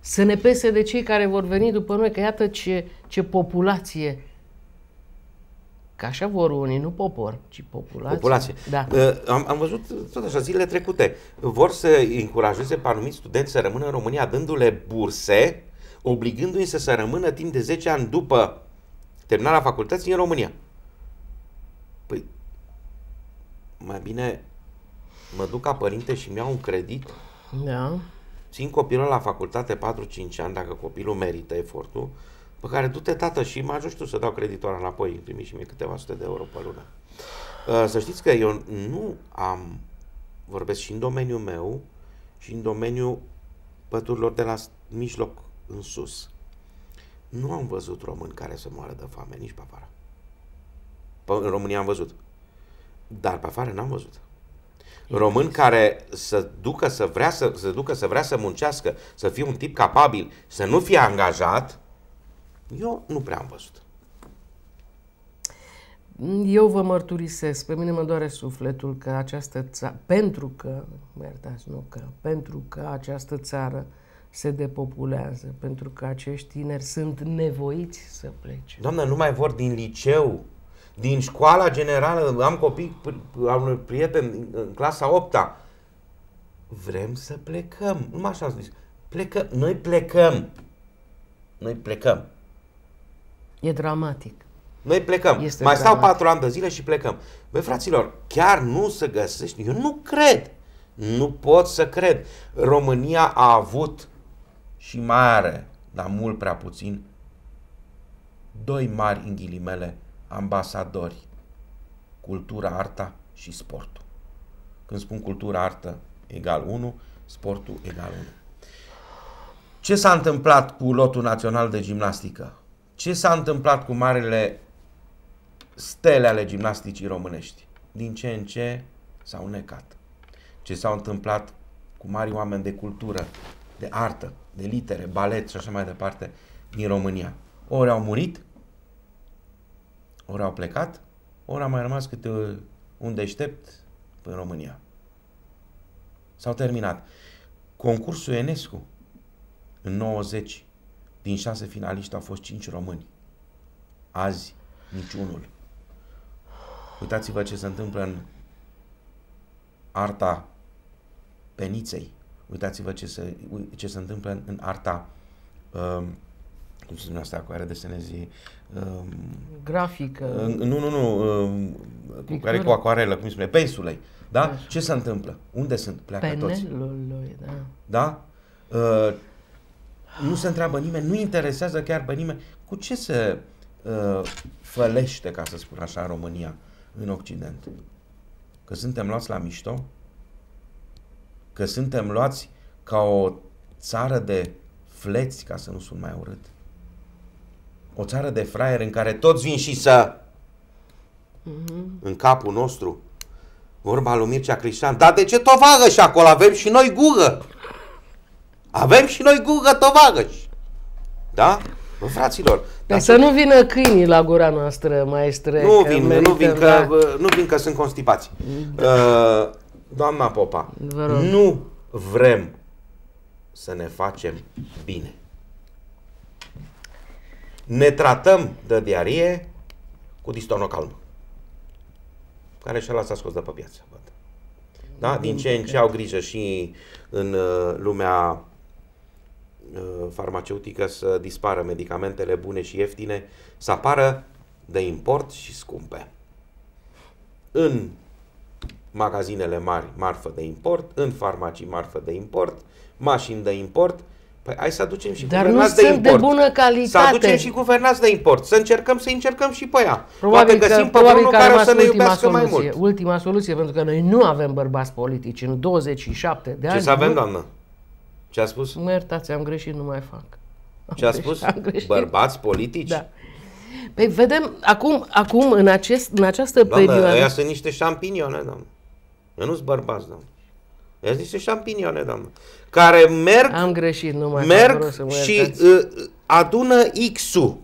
Speaker 1: să ne pese de cei care vor veni după noi, că iată ce, ce populație Că așa vor unii, nu popor, ci populație.
Speaker 2: populație.
Speaker 1: Da.
Speaker 2: Uh, Am, am văzut tot așa zilele trecute. Vor să încurajeze pe anumiți studenți să rămână în România dându-le burse, obligându-i să se rămână timp de 10 ani după terminarea facultății în România. Păi, mai bine mă duc ca părinte și mi iau un credit,
Speaker 1: Da.
Speaker 2: țin copilul la facultate 4-5 ani, dacă copilul merită efortul, pe care du-te tată și mă ajut tu să dau creditul înapoi, îmi primi și mie câteva sute de euro pe lună. Uh, Să știți că eu nu am, vorbesc și în domeniul meu și în domeniul păturilor de la s- mijloc în sus. Nu am văzut români care să moară de foame, nici pe afară. Pe- În România am văzut. Dar pe afară n-am văzut. Român care să ducă să vrea să, să ducă să vrea să muncească, să fie un tip capabil, să nu fie angajat, eu nu prea am văzut.
Speaker 1: Eu vă mărturisesc, pe mine mă doare sufletul că această țară, pentru că, mă iertați, nu că, pentru că această țară se depopulează, pentru că acești tineri sunt nevoiți să plece.
Speaker 2: Doamnă, nu mai vor din liceu, din școala generală, am copii, p- am un prieten în- în clasa 8 -a. Vrem să plecăm. Nu așa am zis. Plecăm. Noi plecăm. Noi plecăm.
Speaker 1: E dramatic.
Speaker 2: Noi plecăm.
Speaker 1: Este
Speaker 2: Mai stau
Speaker 1: dramatic.
Speaker 2: patru ani de zile și plecăm. Băi, fraților, chiar nu se găsește. Eu nu cred. Nu pot să cred. România a avut și mai are, dar mult prea puțin, doi mari, în ghilimele, ambasadori. Cultura, arta și sportul. Când spun cultura, artă, egal 1, sportul, egal 1. Ce s-a întâmplat cu lotul național de gimnastică? Ce s-a întâmplat cu marele stele ale gimnasticii românești? Din ce în ce s-au necat. Ce s-a întâmplat cu mari oameni de cultură, de artă, de litere, balet și așa mai departe din România? Ori au murit, ori au plecat, ori a mai rămas câte un deștept în România. S-au terminat. Concursul Enescu în 90, din șase finaliști au fost cinci români. Azi, niciunul. Uitați-vă ce se întâmplă în arta peniței. Uitați-vă ce se, ce se întâmplă în, în arta um, cum se numește cu care desenezi um,
Speaker 1: Grafică.
Speaker 2: uh, nu, nu, nu, um, cu
Speaker 1: Pictură.
Speaker 2: care cu acoarelă, cum se spune, pensulei. Da?
Speaker 1: Așa.
Speaker 2: Ce se întâmplă? Unde sunt? Pleacă toți.
Speaker 1: Penelul lui, da.
Speaker 2: Da? Uh, nu se întreabă nimeni, nu interesează chiar pe nimeni cu ce se uh, fălește, ca să spun așa, România în Occident. Că suntem luați la mișto? Că suntem luați ca o țară de fleți, ca să nu sun mai urât. O țară de fraieri în care toți vin și să în capul nostru vorba lui Mircea Cristian, dar de ce tovagă și acolo? Avem și noi gugă. Avem și noi gugă tovagăși. Da? Bă, fraților,
Speaker 1: Deci să nu vină câinii la gura noastră, maestre.
Speaker 2: nu
Speaker 1: că
Speaker 2: vin, nu
Speaker 1: merită,
Speaker 2: vin, că,
Speaker 1: da.
Speaker 2: bă, nu vin că sunt constipați. Uh, doamna Popa,
Speaker 1: Vă rog.
Speaker 2: nu vrem să ne facem bine. Ne tratăm de diarie cu distonocalm, care și-a lăsat scos de pe piață. Văd. Da? Din ce în ce au grijă și în uh, lumea uh, farmaceutică să dispară medicamentele bune și ieftine, să apară de import și scumpe. În magazinele mari, marfă de import, în farmacii, marfă de import, mașini de import. Păi hai să aducem și
Speaker 1: Dar nu
Speaker 2: guvernați de
Speaker 1: sunt de
Speaker 2: import.
Speaker 1: bună calitate.
Speaker 2: Să aducem și guvernați de import. Să încercăm să încercăm și pe ea.
Speaker 1: Probabil
Speaker 2: Poate găsim
Speaker 1: că,
Speaker 2: pe
Speaker 1: probabil
Speaker 2: unul
Speaker 1: că a
Speaker 2: care o
Speaker 1: rămas
Speaker 2: să ne
Speaker 1: ultima
Speaker 2: iubească mai
Speaker 1: soluție.
Speaker 2: mult.
Speaker 1: Ultima soluție, pentru că noi nu avem bărbați politici în 27 de ani.
Speaker 2: Ce să avem,
Speaker 1: nu-
Speaker 2: doamnă? Ce a spus?
Speaker 1: Mă iertați, am greșit, nu mai fac. Am
Speaker 2: Ce a
Speaker 1: greșit,
Speaker 2: spus?
Speaker 1: Am greșit.
Speaker 2: Bărbați politici?
Speaker 1: Da. Păi vedem, acum, acum în, acest, în această
Speaker 2: Doamnă,
Speaker 1: perioadă...
Speaker 2: ăia sunt niște șampinione, doamnă. Eu nu-s bărbați, doamnă. Ăia sunt niște șampinione, doamnă. Care merg,
Speaker 1: Am greșit, nu mai fac, vă
Speaker 2: merg
Speaker 1: rog să mă
Speaker 2: și
Speaker 1: iertați.
Speaker 2: uh, adună X-ul.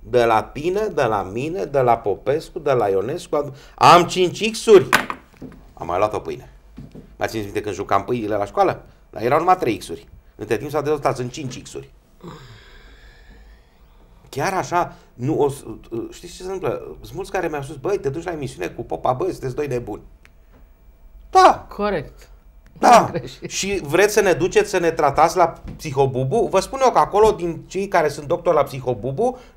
Speaker 2: De la tine, de la mine, de la Popescu, de la Ionescu. adu- Am 5 X-uri. Am mai luat o pâine. Mai țineți minte când jucam pâinile la școală? Dar erau numai 3 X-uri. Între timp s-au dezvoltat, sunt 5 X-uri. Chiar așa, nu o, să- știți ce se întâmplă? Sunt mulți care mi-au spus, băi, te duci la emisiune cu Popa, băi, sunteți doi nebuni. Da,
Speaker 1: Corect.
Speaker 2: da.
Speaker 1: Am greșit.
Speaker 2: Și vreți să ne duceți să ne tratați la psihobubu? Vă spun eu că acolo, din cei care sunt doctori la psihobubu, 90%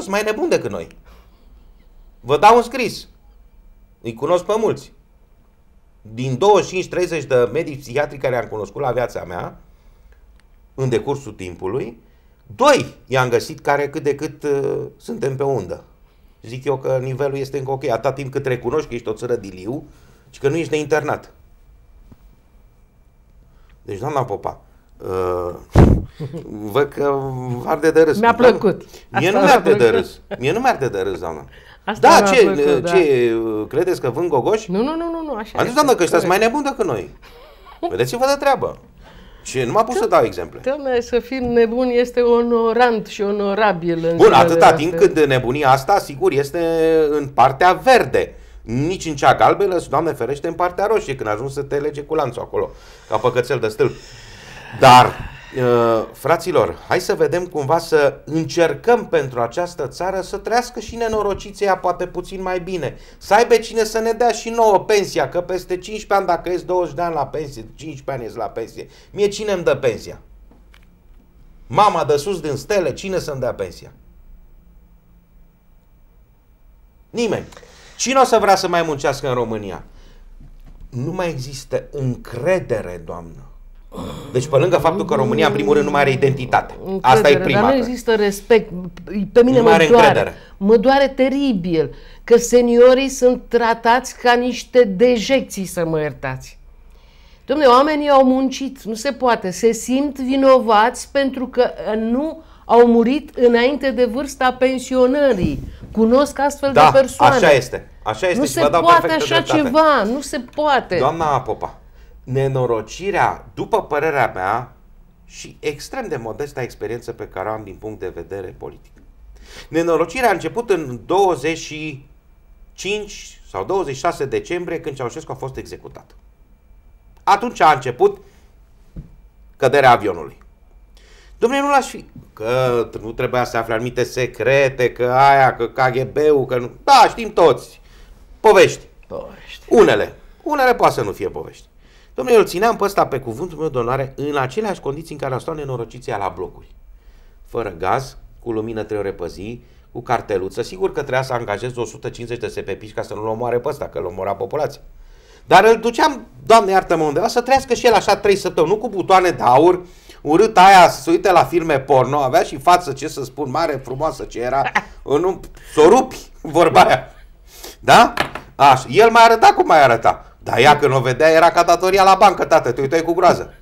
Speaker 2: sunt mai nebuni decât noi. Vă dau un scris. Îi cunosc pe mulți. Din 25-30 de medici psihiatri care am cunoscut la viața mea, în decursul timpului, doi i-am găsit care cât de cât uh, suntem pe undă. Zic eu că nivelul este încă ok, atât timp cât recunoști că ești o țără diliu și că nu ești neinternat. Deci, doamna Popa, uh, văd că vă arde de râs.
Speaker 1: Mi-a plăcut.
Speaker 2: Mie
Speaker 1: Asta
Speaker 2: nu
Speaker 1: mi-a
Speaker 2: mi-arde de
Speaker 1: plăcut.
Speaker 2: râs. Mie nu mi-arde de râs, doamna.
Speaker 1: Asta
Speaker 2: da,
Speaker 1: mi-a
Speaker 2: ce,
Speaker 1: plăcut, da.
Speaker 2: ce, uh, credeți că vând gogoși?
Speaker 1: Nu, nu, nu, nu, nu așa
Speaker 2: Am zis,
Speaker 1: este,
Speaker 2: doamnă, că ăștia sunt mai
Speaker 1: corect.
Speaker 2: nebuni decât noi. Vedeți-vă de treabă. Și nu m-a pus să dau exemple.
Speaker 1: Doamne, să fim nebuni este onorant și onorabil. În
Speaker 2: Bun,
Speaker 1: zilele
Speaker 2: atâta timp
Speaker 1: astea.
Speaker 2: cât nebunia asta, sigur, este în partea verde. Nici în cea galbenă, Doamne ferește, în partea roșie, când ajungi să te lege cu lanțul acolo, ca păcățel de stâlp. Dar, uh, fraților, hai să vedem cumva să încercăm pentru această țară să trăiască și nenorociții ea poate puțin mai bine. Să aibă cine să ne dea și nouă pensia, că peste 15 ani, dacă ești 20 de ani la pensie, 15 ani ești la pensie, mie cine îmi dă pensia? Mama de sus din stele, cine să-mi dea pensia? Nimeni. Cine o să vrea să mai muncească în România? Nu mai există încredere, doamnă. Deci pe lângă faptul că România în primul rând nu mai are identitate. Asta e
Speaker 1: Încredere,
Speaker 2: prima.
Speaker 1: Dar nu
Speaker 2: dată.
Speaker 1: există respect. Pe mine
Speaker 2: Nu
Speaker 1: mă
Speaker 2: mai are
Speaker 1: doare.
Speaker 2: încredere.
Speaker 1: Mă doare teribil că seniorii sunt tratați ca niște dejecții, să mă iertați. Dom'le, oamenii au muncit, nu se poate. Se simt vinovați pentru că uh, nu au murit înainte de vârsta pensionării. Cunosc astfel
Speaker 2: Da,
Speaker 1: de persoane.
Speaker 2: așa este. Așa este
Speaker 1: Nu
Speaker 2: și
Speaker 1: se
Speaker 2: vă dau
Speaker 1: poate
Speaker 2: perfectă
Speaker 1: așa
Speaker 2: dreptate.
Speaker 1: ceva, nu se poate.
Speaker 2: Doamna Popa, nenorocirea, după părerea mea, și extrem de modesta experiență pe care o am din punct de vedere politic. Nenorocirea a început în 25 sau 26 decembrie, când Ceaușescu a fost executat. Atunci a început căderea avionului. Dom'le, nu l-aș fi... Că nu trebuia să afle anumite secrete, că aia, că KGB-ul, că nu... Da, știm toți. Povești.
Speaker 1: Povești.
Speaker 2: Unele. Unele poate să nu fie povești. Domnule, eu îl țineam pe ăsta pe cuvântul meu de onoare în aceleași condiții în care au stat nenorociții la blocuri. fără gaz, cu lumină trei ore pe zi, cu carteluță. Sigur că trebuia să angajez 150 de SPP ca să nu-l omoare pe ăsta, că îl omora populația. Dar îl duceam, Doamne iartă-mă undeva, să trăiască și el așa trei săptămâni, nu cu butoane de aur, urât aia să se uite la filme porno, avea și față, ce să spun, mare, frumoasă ce era, nu, s-o rupi, vorba aia. Da? Așa, el mai arăta cum mai arăta. Dar ea când o vedea era ca datoria la bancă, tată, te uitai cu groază.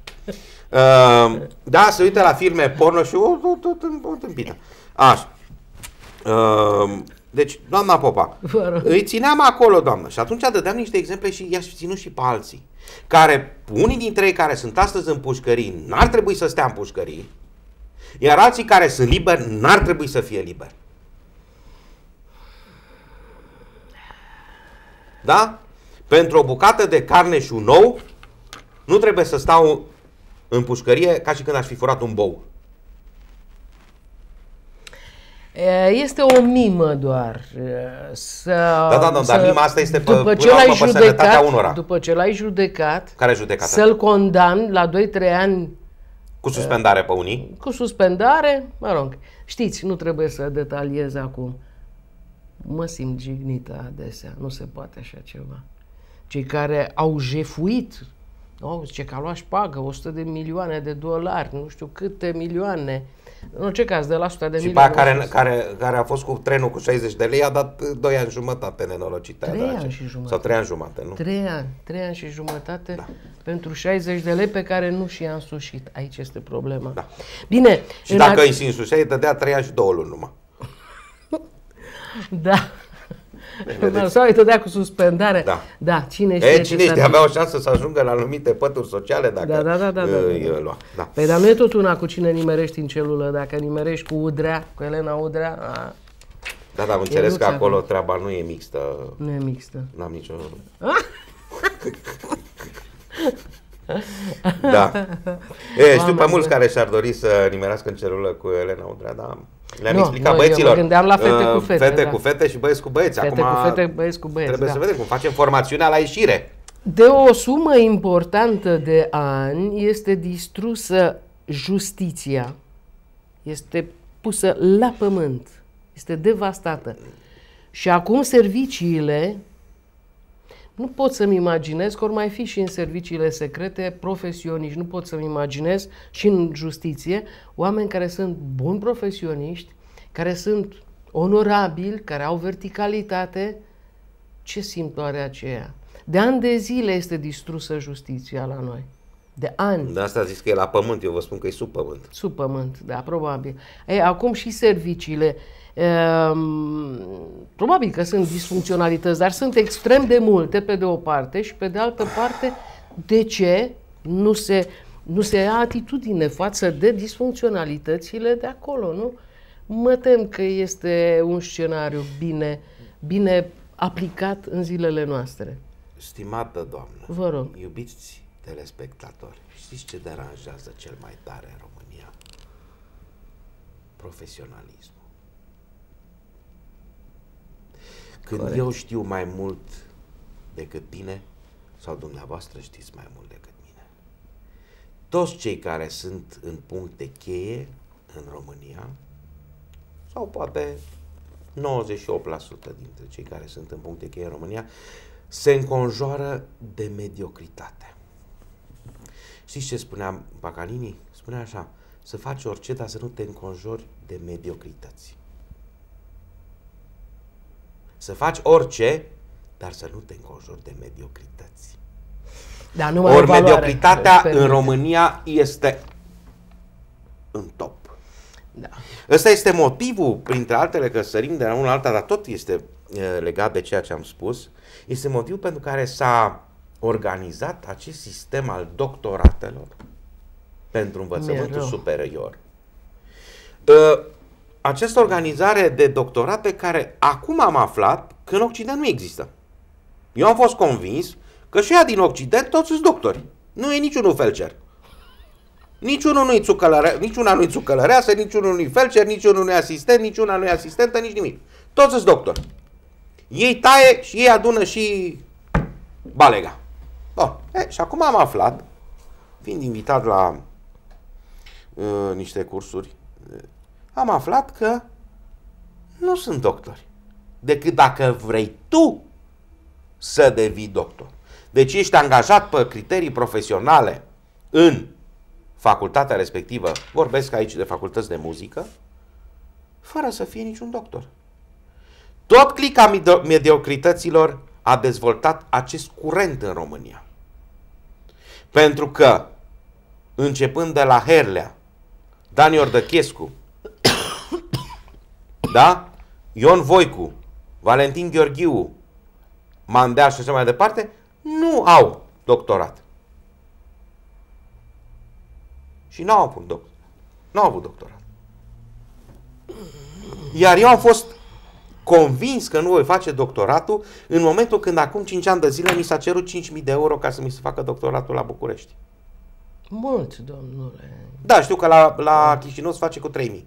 Speaker 2: Uh, da, se uită la filme porno și o, o, o, o tâmpită. Așa. Uh, deci, doamna Popa, îi țineam acolo, doamnă, și atunci dădeam niște exemple și i-aș ținut și pe alții, care, unii dintre ei care sunt astăzi în pușcării, n-ar trebui să stea în pușcării, iar alții care sunt liberi, n-ar trebui să fie liberi. Da? Pentru o bucată de carne și un ou, nu trebuie să stau în pușcărie ca și când aș fi furat un bou.
Speaker 1: Este o mimă doar. Să,
Speaker 2: da, da, da,
Speaker 1: să,
Speaker 2: dar mima asta este pe,
Speaker 1: după ce l-ai judecat,
Speaker 2: unora.
Speaker 1: După ce l-ai judecat,
Speaker 2: Care judecat?
Speaker 1: să-l condamn la 2-3 ani
Speaker 2: cu suspendare pe unii?
Speaker 1: Cu suspendare, mă rog. Știți, nu trebuie să detaliez acum. Mă simt jignită adesea, nu se poate așa ceva. Cei care au jefuit Oh, ce că a luat șpagă, 100 de milioane de dolari, nu știu câte milioane. În orice caz, de la 100 de
Speaker 2: și
Speaker 1: milioane.
Speaker 2: Și care, care, care a fost cu trenul cu 60 de lei, a dat 2 ani jumătate nenorocită.
Speaker 1: 3 ani și jumătate.
Speaker 2: Sau 3 ani jumătate, nu?
Speaker 1: 3 ani, 3 ani și jumătate da. pentru 60 de lei pe care nu și-a însușit. Aici este problema.
Speaker 2: Da.
Speaker 1: Bine.
Speaker 2: Și dacă a... îi însușea, îi dădea 3 ani și 2 luni numai.
Speaker 1: da. Sau îi dea cu suspendare. Da. da. Cine știe,
Speaker 2: e, cine știe avea o șansă să ajungă la anumite pături sociale dacă
Speaker 1: da, da, da, da, da,
Speaker 2: îi lua.
Speaker 1: Da. Păi dar nu e tot una cu cine nimerești în celulă. Dacă nimerești cu Udrea, cu Elena Udrea, a,
Speaker 2: da, da, am înțeles că acolo acum. treaba nu e mixtă.
Speaker 1: Nu e mixtă.
Speaker 2: N-am nicio... da. E, știu pe mulți care și-ar dori să nimerească în celulă cu Elena Udrea, dar le-am no, explicat no, băieților. Eu
Speaker 1: mă gândeam la fete cu uh, fete.
Speaker 2: Fete
Speaker 1: da.
Speaker 2: cu fete și băieți cu băieți.
Speaker 1: Fete
Speaker 2: Acum
Speaker 1: cu fete, băieți cu băieți.
Speaker 2: Trebuie
Speaker 1: da.
Speaker 2: să vedem cum facem formațiunea la ieșire.
Speaker 1: De o sumă importantă de ani este distrusă justiția. Este pusă la pământ. Este devastată. Și acum serviciile nu pot să-mi imaginez că ori mai fi și în serviciile secrete profesioniști. Nu pot să-mi imaginez și în justiție oameni care sunt buni profesioniști, care sunt onorabili, care au verticalitate. Ce simt oare aceea? De ani de zile este distrusă justiția la noi. De ani.
Speaker 2: De asta zis că e la pământ, eu vă spun că e sub pământ.
Speaker 1: Sub pământ, da, probabil. Ei, acum și serviciile Ehm, probabil că sunt disfuncționalități, dar sunt extrem de multe pe de o parte și pe de altă parte, de ce nu se, nu se ia atitudine față de disfuncționalitățile de acolo, nu? Mă tem că este un scenariu bine, bine aplicat în zilele noastre.
Speaker 2: Stimată doamnă,
Speaker 1: Vă rog.
Speaker 2: iubiți telespectatori, știți ce deranjează cel mai tare în România? Profesionalism. Când Corect. eu știu mai mult decât tine, sau dumneavoastră știți mai mult decât mine. Toți cei care sunt în puncte cheie în România, sau poate 98% dintre cei care sunt în puncte cheie în România, se înconjoară de mediocritate. Știți ce spunea Pacanini? Spunea așa, să faci orice, dar să nu te înconjori de mediocrități. Să faci orice, dar să nu te înconjori de mediocrități.
Speaker 1: Da, nu
Speaker 2: Ori mediocritatea în România este în top.
Speaker 1: Da.
Speaker 2: Ăsta este motivul, printre altele, că sărim de la una alta, dar tot este legat de ceea ce am spus, este motivul pentru care s-a organizat acest sistem al doctoratelor pentru învățământul Mereu. superior. Ă, această organizare de doctorate care acum am aflat că în Occident nu există. Eu am fost convins că și ea din Occident toți sunt doctori. Nu e niciunul felcer. Niciunul nu-i țucălăre, niciuna nu-i țucălăreasă, niciunul nu-i felcer, niciunul nu-i asistent, niciuna nu-i asistentă, nici nimic. Toți sunt doctori. Ei taie și ei adună și balega. Bun. E, și acum am aflat, fiind invitat la uh, niște cursuri am aflat că nu sunt doctori. Decât dacă vrei tu să devii doctor. Deci ești angajat pe criterii profesionale în facultatea respectivă, vorbesc aici de facultăți de muzică, fără să fie niciun doctor. Tot clica mediocrităților a dezvoltat acest curent în România. Pentru că, începând de la Herlea, Dani Ordăchescu, da? Ion Voicu, Valentin Gheorghiu, Mandea și așa mai departe, nu au doctorat. Și n-au avut doctorat. N-au avut doctorat. Iar eu am fost convins că nu voi face doctoratul în momentul când acum 5 ani de zile mi s-a cerut 5.000 de euro ca să mi se facă doctoratul la București.
Speaker 1: Mult, domnule.
Speaker 2: Da, știu că la, la Chișinău se face cu 3.000. Uh-huh.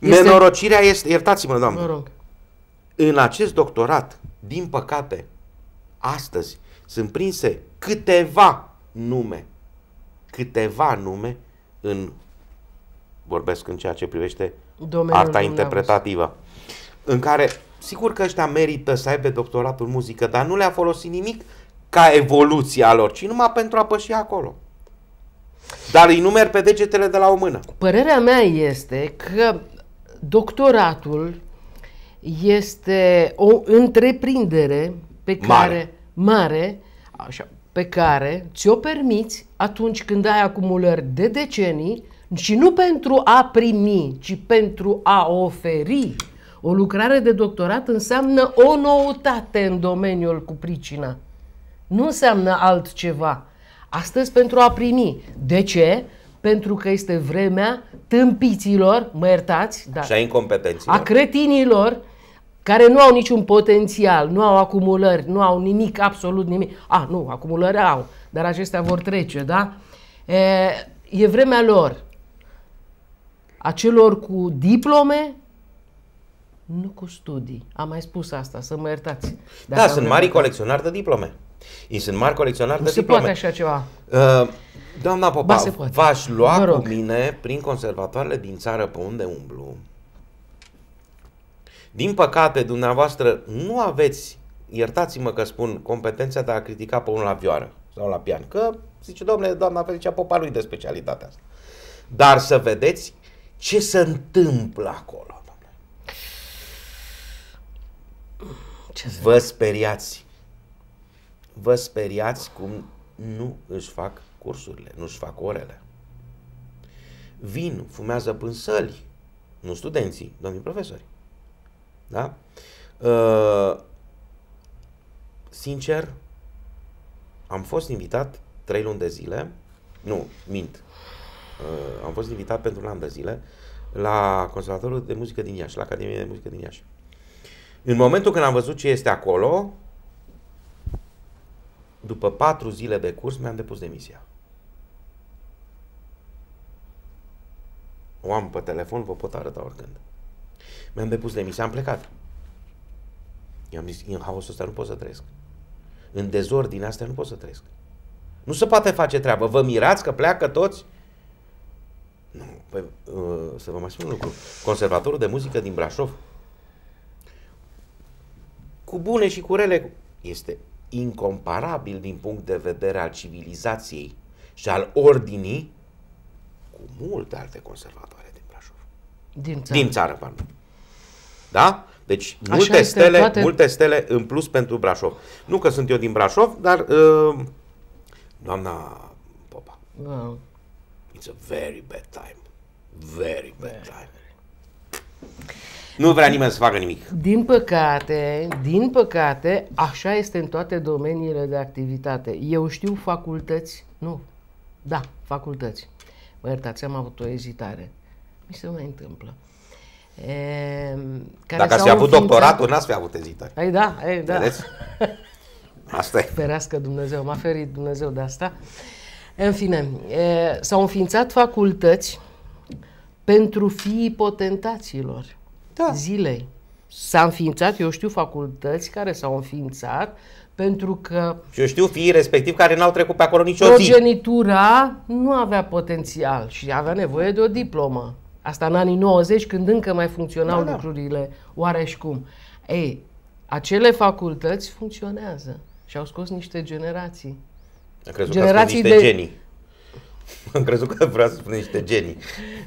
Speaker 2: Este... Nenorocirea este, iertați-mă, doamnă, mă rog. în acest doctorat, din păcate, astăzi sunt prinse câteva nume, câteva nume în, vorbesc în ceea ce privește Domeniul arta interpretativă, în care, sigur că ăștia merită să aibă doctoratul muzică, dar nu le-a folosit nimic ca evoluția lor, ci numai pentru a păși acolo. Dar îi numeri pe degetele de la o mână.
Speaker 1: Părerea mea este că doctoratul este o întreprindere pe care mare, mare așa, pe care ți-o permiți atunci când ai acumulări de decenii și nu pentru a primi, ci pentru a oferi. O lucrare de doctorat înseamnă o noutate în domeniul cu pricina. Nu înseamnă altceva. Astăzi pentru a primi. De ce? Pentru că este vremea tâmpiților, mă iertați,
Speaker 2: da, și a incompetenților.
Speaker 1: A cretinilor care nu au niciun potențial, nu au acumulări, nu au nimic, absolut nimic. A, nu, acumulări au, dar acestea vor trece, da? E, e vremea lor. A celor cu diplome, nu cu studii. Am mai spus asta, să mă iertați.
Speaker 2: Da, sunt mari colecționari de diplome. Ei sunt mari colecționari
Speaker 1: nu
Speaker 2: de
Speaker 1: se
Speaker 2: diplome.
Speaker 1: poate așa ceva.
Speaker 2: Uh, doamna Popa, v-aș lua cu mine prin conservatoarele din țară pe unde umblu. Din păcate, dumneavoastră nu aveți, iertați-mă că spun, competența de a critica pe unul la vioară sau la pian. Că, zice, domnule, doamna Felicia Popa nu de specialitatea asta. Dar să vedeți ce se întâmplă acolo. Domnule. Ce Vă speriați vă speriați cum nu își fac cursurile, nu își fac orele. Vin, fumează pânsăli, nu studenții, domnii profesori. Da? Uh, sincer, am fost invitat trei luni de zile, nu, mint, uh, am fost invitat pentru un an de zile la Conservatorul de Muzică din Iași, la Academia de Muzică din Iași. În momentul când am văzut ce este acolo, după patru zile de curs, mi-am depus demisia. O am pe telefon, vă pot arăta oricând. Mi-am depus demisia, am plecat. I-am zis, în haosul ăsta nu pot să trăiesc. În dezordine astea nu pot să trăiesc. Nu se poate face treabă. Vă mirați că pleacă toți? Nu. Păi, uh, să vă mai spun un lucru. Conservatorul de muzică din Brașov, cu bune și cu rele, este incomparabil din punct de vedere al civilizației și al ordinii cu multe alte conservatoare din Brașov.
Speaker 1: Din țară.
Speaker 2: Din țară, pardon. Da? Deci multe stele, toate... multe stele în plus pentru Brașov. Nu că sunt eu din Brașov, dar uh, doamna Popa. Wow. It's a very bad time. Very bad very. time. Nu vrea nimeni să facă nimic.
Speaker 1: Din păcate, din păcate, așa este în toate domeniile de activitate. Eu știu facultăți, nu, da, facultăți. Mă iertați, am avut o ezitare. Mi se mai întâmplă.
Speaker 2: E, care Dacă ați fi avut înființat... doctoratul, n-ați fi avut ezitare.
Speaker 1: Ai da, ai da.
Speaker 2: Vedeți? Asta e.
Speaker 1: Ferească Dumnezeu, m-a ferit Dumnezeu de asta. În fine, e, s-au înființat facultăți pentru fiii potentaților da. zilei. s-a înființat, eu știu facultăți care s-au înființat pentru că
Speaker 2: Și eu știu fiii respectiv care n-au trecut pe acolo nicio zi.
Speaker 1: progenitura nu avea potențial și avea nevoie de o diplomă. Asta în anii 90, când încă mai funcționau
Speaker 2: Da, da.
Speaker 1: lucrurile oareși cum. Ei, acele facultăți funcționează și au scos niște generații.
Speaker 2: Am crezut
Speaker 1: Generații
Speaker 2: că niște
Speaker 1: de-
Speaker 2: genii. Am crezut că vreau să spun niște genii.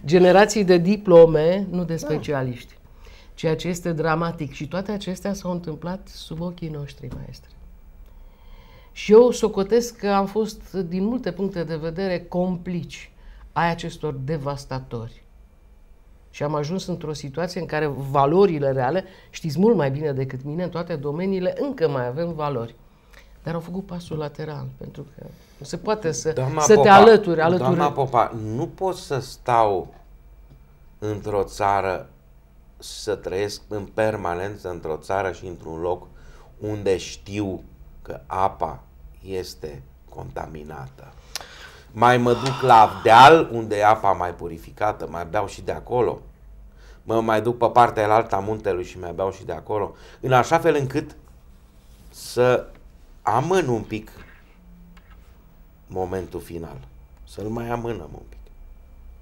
Speaker 1: Generații de diplome, nu de specialiști. Ceea ce este dramatic. Și toate acestea s-au întâmplat sub ochii noștri, maestre. Și eu socotesc că am fost, din multe puncte de vedere, complici ai acestor devastatori. Și am ajuns într-o situație în care valorile reale, știți mult mai bine decât mine, în toate domeniile încă mai avem valori. Dar au făcut pasul lateral, pentru că nu se poate să,
Speaker 2: Doamna
Speaker 1: să te
Speaker 2: Popa,
Speaker 1: alături, alături.
Speaker 2: Doamna Popa, nu pot să stau într-o țară să trăiesc în permanență într-o țară și într-un loc unde știu că apa este contaminată. Mai mă duc la deal unde e apa mai purificată, mai beau și de acolo. Mă mai duc pe partea alta a muntelui și mai beau și de acolo. În așa fel încât să amân un pic momentul final. Să-l mai amânăm un pic.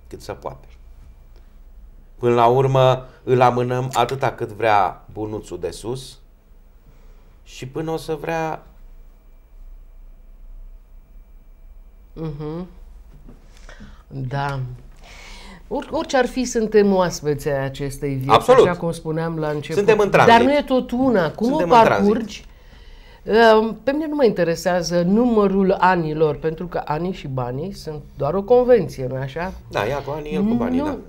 Speaker 2: Cât se poate. Până la urmă îl amânăm atâta cât vrea bunuțul de sus și până o să vrea
Speaker 1: Da. Or, orice ar fi, suntem oaspeți ai acestei vieți,
Speaker 2: Absolut.
Speaker 1: așa cum spuneam la început.
Speaker 2: Suntem în tranzit.
Speaker 1: Dar nu e tot una. Cum
Speaker 2: Suntem
Speaker 1: o
Speaker 2: în
Speaker 1: parcurgi? Uh, Pe mine nu mă interesează numărul anilor, pentru că anii și banii sunt doar o convenție, nu așa?
Speaker 2: Da, ia cu anii, el cu banii,
Speaker 1: nu,
Speaker 2: da.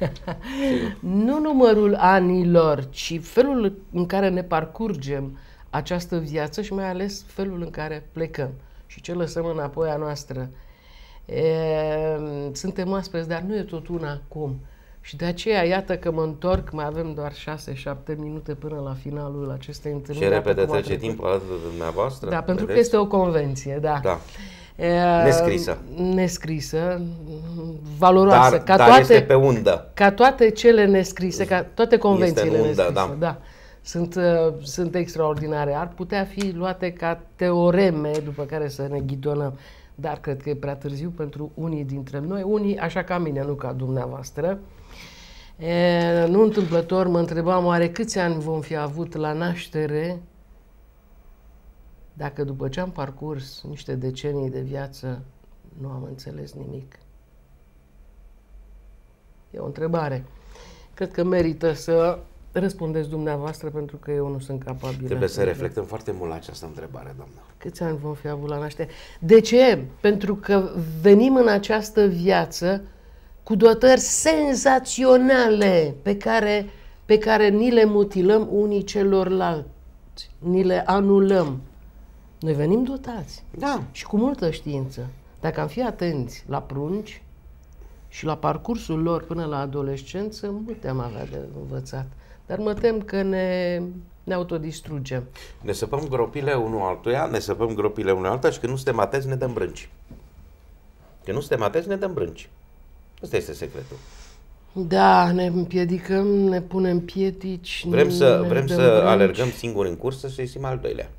Speaker 1: nu numărul anilor, ci felul în care ne parcurgem această viață și mai ales felul în care plecăm și ce lăsăm înapoi a noastră. E, suntem oaspeți, dar nu e tot una acum. Și de aceea, iată că mă întorc, mai avem doar 6-7 minute până la finalul acestei întâlniri.
Speaker 2: Ce
Speaker 1: Iată
Speaker 2: repede
Speaker 1: cum a
Speaker 2: trece
Speaker 1: trecut.
Speaker 2: timpul alături de dumneavoastră.
Speaker 1: Da, pentru că
Speaker 2: vedeți?
Speaker 1: este o convenție, da.
Speaker 2: Da.
Speaker 1: E,
Speaker 2: Nescrisă.
Speaker 1: Nescrisă, valoroasă,
Speaker 2: Dar,
Speaker 1: ca
Speaker 2: dar
Speaker 1: toate...
Speaker 2: este pe undă.
Speaker 1: Ca toate cele nescrise, ca toate convențiile
Speaker 2: în undă,
Speaker 1: nescrise,
Speaker 2: da.
Speaker 1: da. Sunt, uh, sunt extraordinare. Ar putea fi luate ca teoreme după care să ne ghidonăm. Dar cred că e prea târziu pentru unii dintre noi, unii așa ca mine, nu ca dumneavoastră. E, nu întâmplător mă întrebam oare câți ani vom fi avut la naștere dacă după ce am parcurs niște decenii de viață nu am înțeles nimic. E o întrebare. Cred că merită să răspundeți dumneavoastră pentru că eu nu sunt capabil.
Speaker 2: Trebuie să reflectăm foarte mult la această întrebare, doamnă.
Speaker 1: Câți ani vom fi avut la naștere? De ce? Pentru că venim în această viață cu dotări senzaționale pe care, pe care ni le mutilăm unii celorlalți, ni le anulăm. Noi venim dotați
Speaker 2: Da.
Speaker 1: și cu multă știință. Dacă am fi atenți la prunci și la parcursul lor până la adolescență, multe am avea de învățat. Dar mă tem că ne, ne autodistrugem.
Speaker 2: Ne săpăm gropile unul altuia, ne săpăm gropile unul alta și când nu suntem atenți ne dăm brânci. Când nu suntem atenți ne dăm brânci. Ăsta este secretul.
Speaker 1: Da, ne împiedicăm, ne punem pietici.
Speaker 2: Vrem să,
Speaker 1: ne
Speaker 2: vrem
Speaker 1: dăm
Speaker 2: să
Speaker 1: brânci.
Speaker 2: alergăm singuri în cursă și să ieșim al doilea.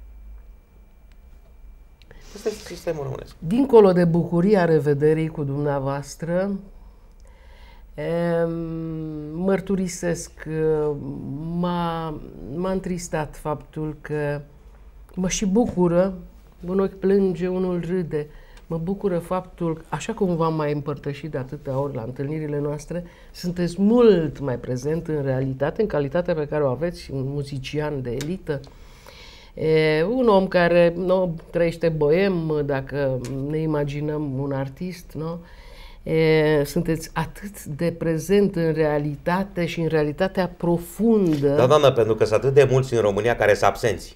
Speaker 2: Asta este sistemul românesc.
Speaker 1: Dincolo de bucuria revederii cu dumneavoastră, em, mărturisesc, uh, m-a, m-a întristat faptul că mă și bucură, un ochi plânge, unul râde, mă bucură faptul, așa cum v-am mai împărtășit de atâtea ori la întâlnirile noastre, sunteți mult mai prezent în realitate, în calitatea pe care o aveți, un muzician de elită, E, un om care nu trăiește boem, dacă ne imaginăm un artist, nu? E, sunteți atât de prezent în realitate și în realitatea profundă.
Speaker 2: Da, doamnă, pentru că sunt atât de mulți în România care sunt absenți.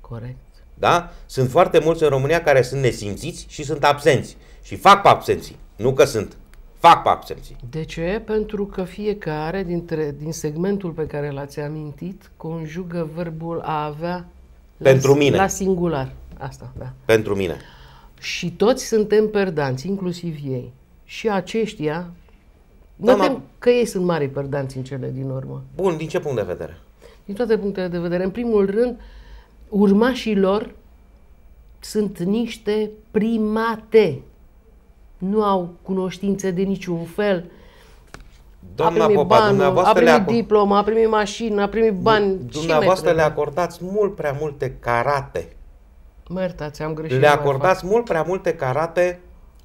Speaker 1: Corect.
Speaker 2: Da? Sunt foarte mulți în România care sunt nesimțiți și sunt absenți. Și fac pe absenții. Nu că sunt. Fac pe absenții.
Speaker 1: De ce? Pentru că fiecare dintre, din segmentul pe care l-ați amintit conjugă verbul a avea
Speaker 2: Pentru
Speaker 1: la,
Speaker 2: mine.
Speaker 1: la singular. Asta, da.
Speaker 2: Pentru mine.
Speaker 1: Și toți suntem perdanți, inclusiv ei. Și aceștia
Speaker 2: Doamna-
Speaker 1: Mă tem că ei sunt mari perdanți în cele din urmă.
Speaker 2: Bun, din ce punct de vedere?
Speaker 1: Din toate punctele de vedere. În primul rând, urmașii lor sunt niște primate. Nu au cunoștințe de niciun fel.
Speaker 2: Doamna
Speaker 1: a primit
Speaker 2: Popa,
Speaker 1: banul, a
Speaker 2: dumneavoastră le,
Speaker 1: primit
Speaker 2: acord...
Speaker 1: diplomă, a primit mașină, a primit bani. Ce
Speaker 2: dumneavoastră
Speaker 1: mai
Speaker 2: le
Speaker 1: trebuie?
Speaker 2: acordați mult prea multe carate.
Speaker 1: Mă iertați, am greșit.
Speaker 2: Le
Speaker 1: nu mai
Speaker 2: acordați mult prea multe carate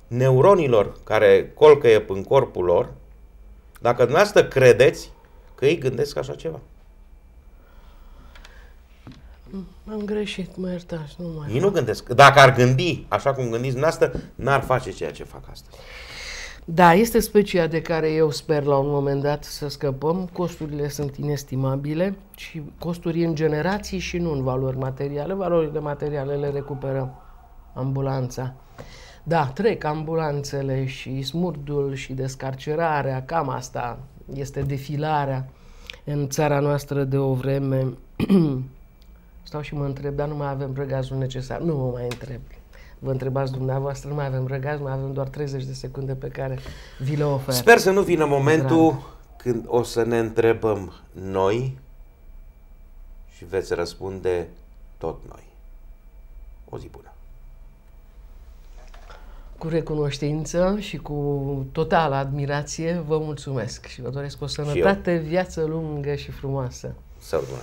Speaker 2: neuronilor care colcăie în corpul lor, dacă dumneavoastră credeți că ei gândesc așa ceva.
Speaker 1: Fac. Am greșit, mă iertați, nu mai
Speaker 2: Ei nu gândesc. Dacă ar gândi așa cum gândiți dumneavoastră, n-ar face ceea ce fac astăzi.
Speaker 1: Da, este specia de care eu sper la un moment dat să scăpăm. Costurile sunt inestimabile și costuri în generații și nu în valori materiale. Valorile materiale le recuperă ambulanța. Da, trec ambulanțele și smurdul și descarcerarea, cam asta este defilarea în țara noastră de o vreme. Stau și mă întreb, dar nu mai avem răgazul necesar. Nu mă mai întreb. Vă întrebați dumneavoastră, nu mai avem răgaz, mai avem doar 30 de secunde pe care vi le ofer.
Speaker 2: Sper să nu vină momentul când o să ne întrebăm noi și veți răspunde tot noi. O zi bună!
Speaker 1: Cu recunoștință și cu totală admirație vă mulțumesc și vă doresc o sănătate, viață lungă și frumoasă.
Speaker 2: Să bună!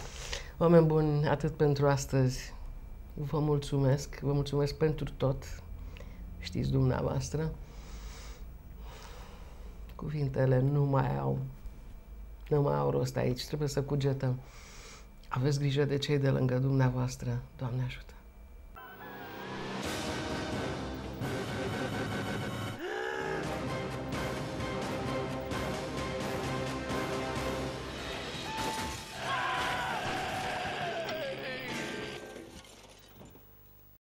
Speaker 1: Oameni buni, atât pentru astăzi. Vă mulțumesc, vă mulțumesc pentru tot. Știți dumneavoastră, cuvintele nu mai au, nu mai au rost aici, trebuie să cugetăm. Aveți grijă de cei de lângă dumneavoastră. Doamne ajută!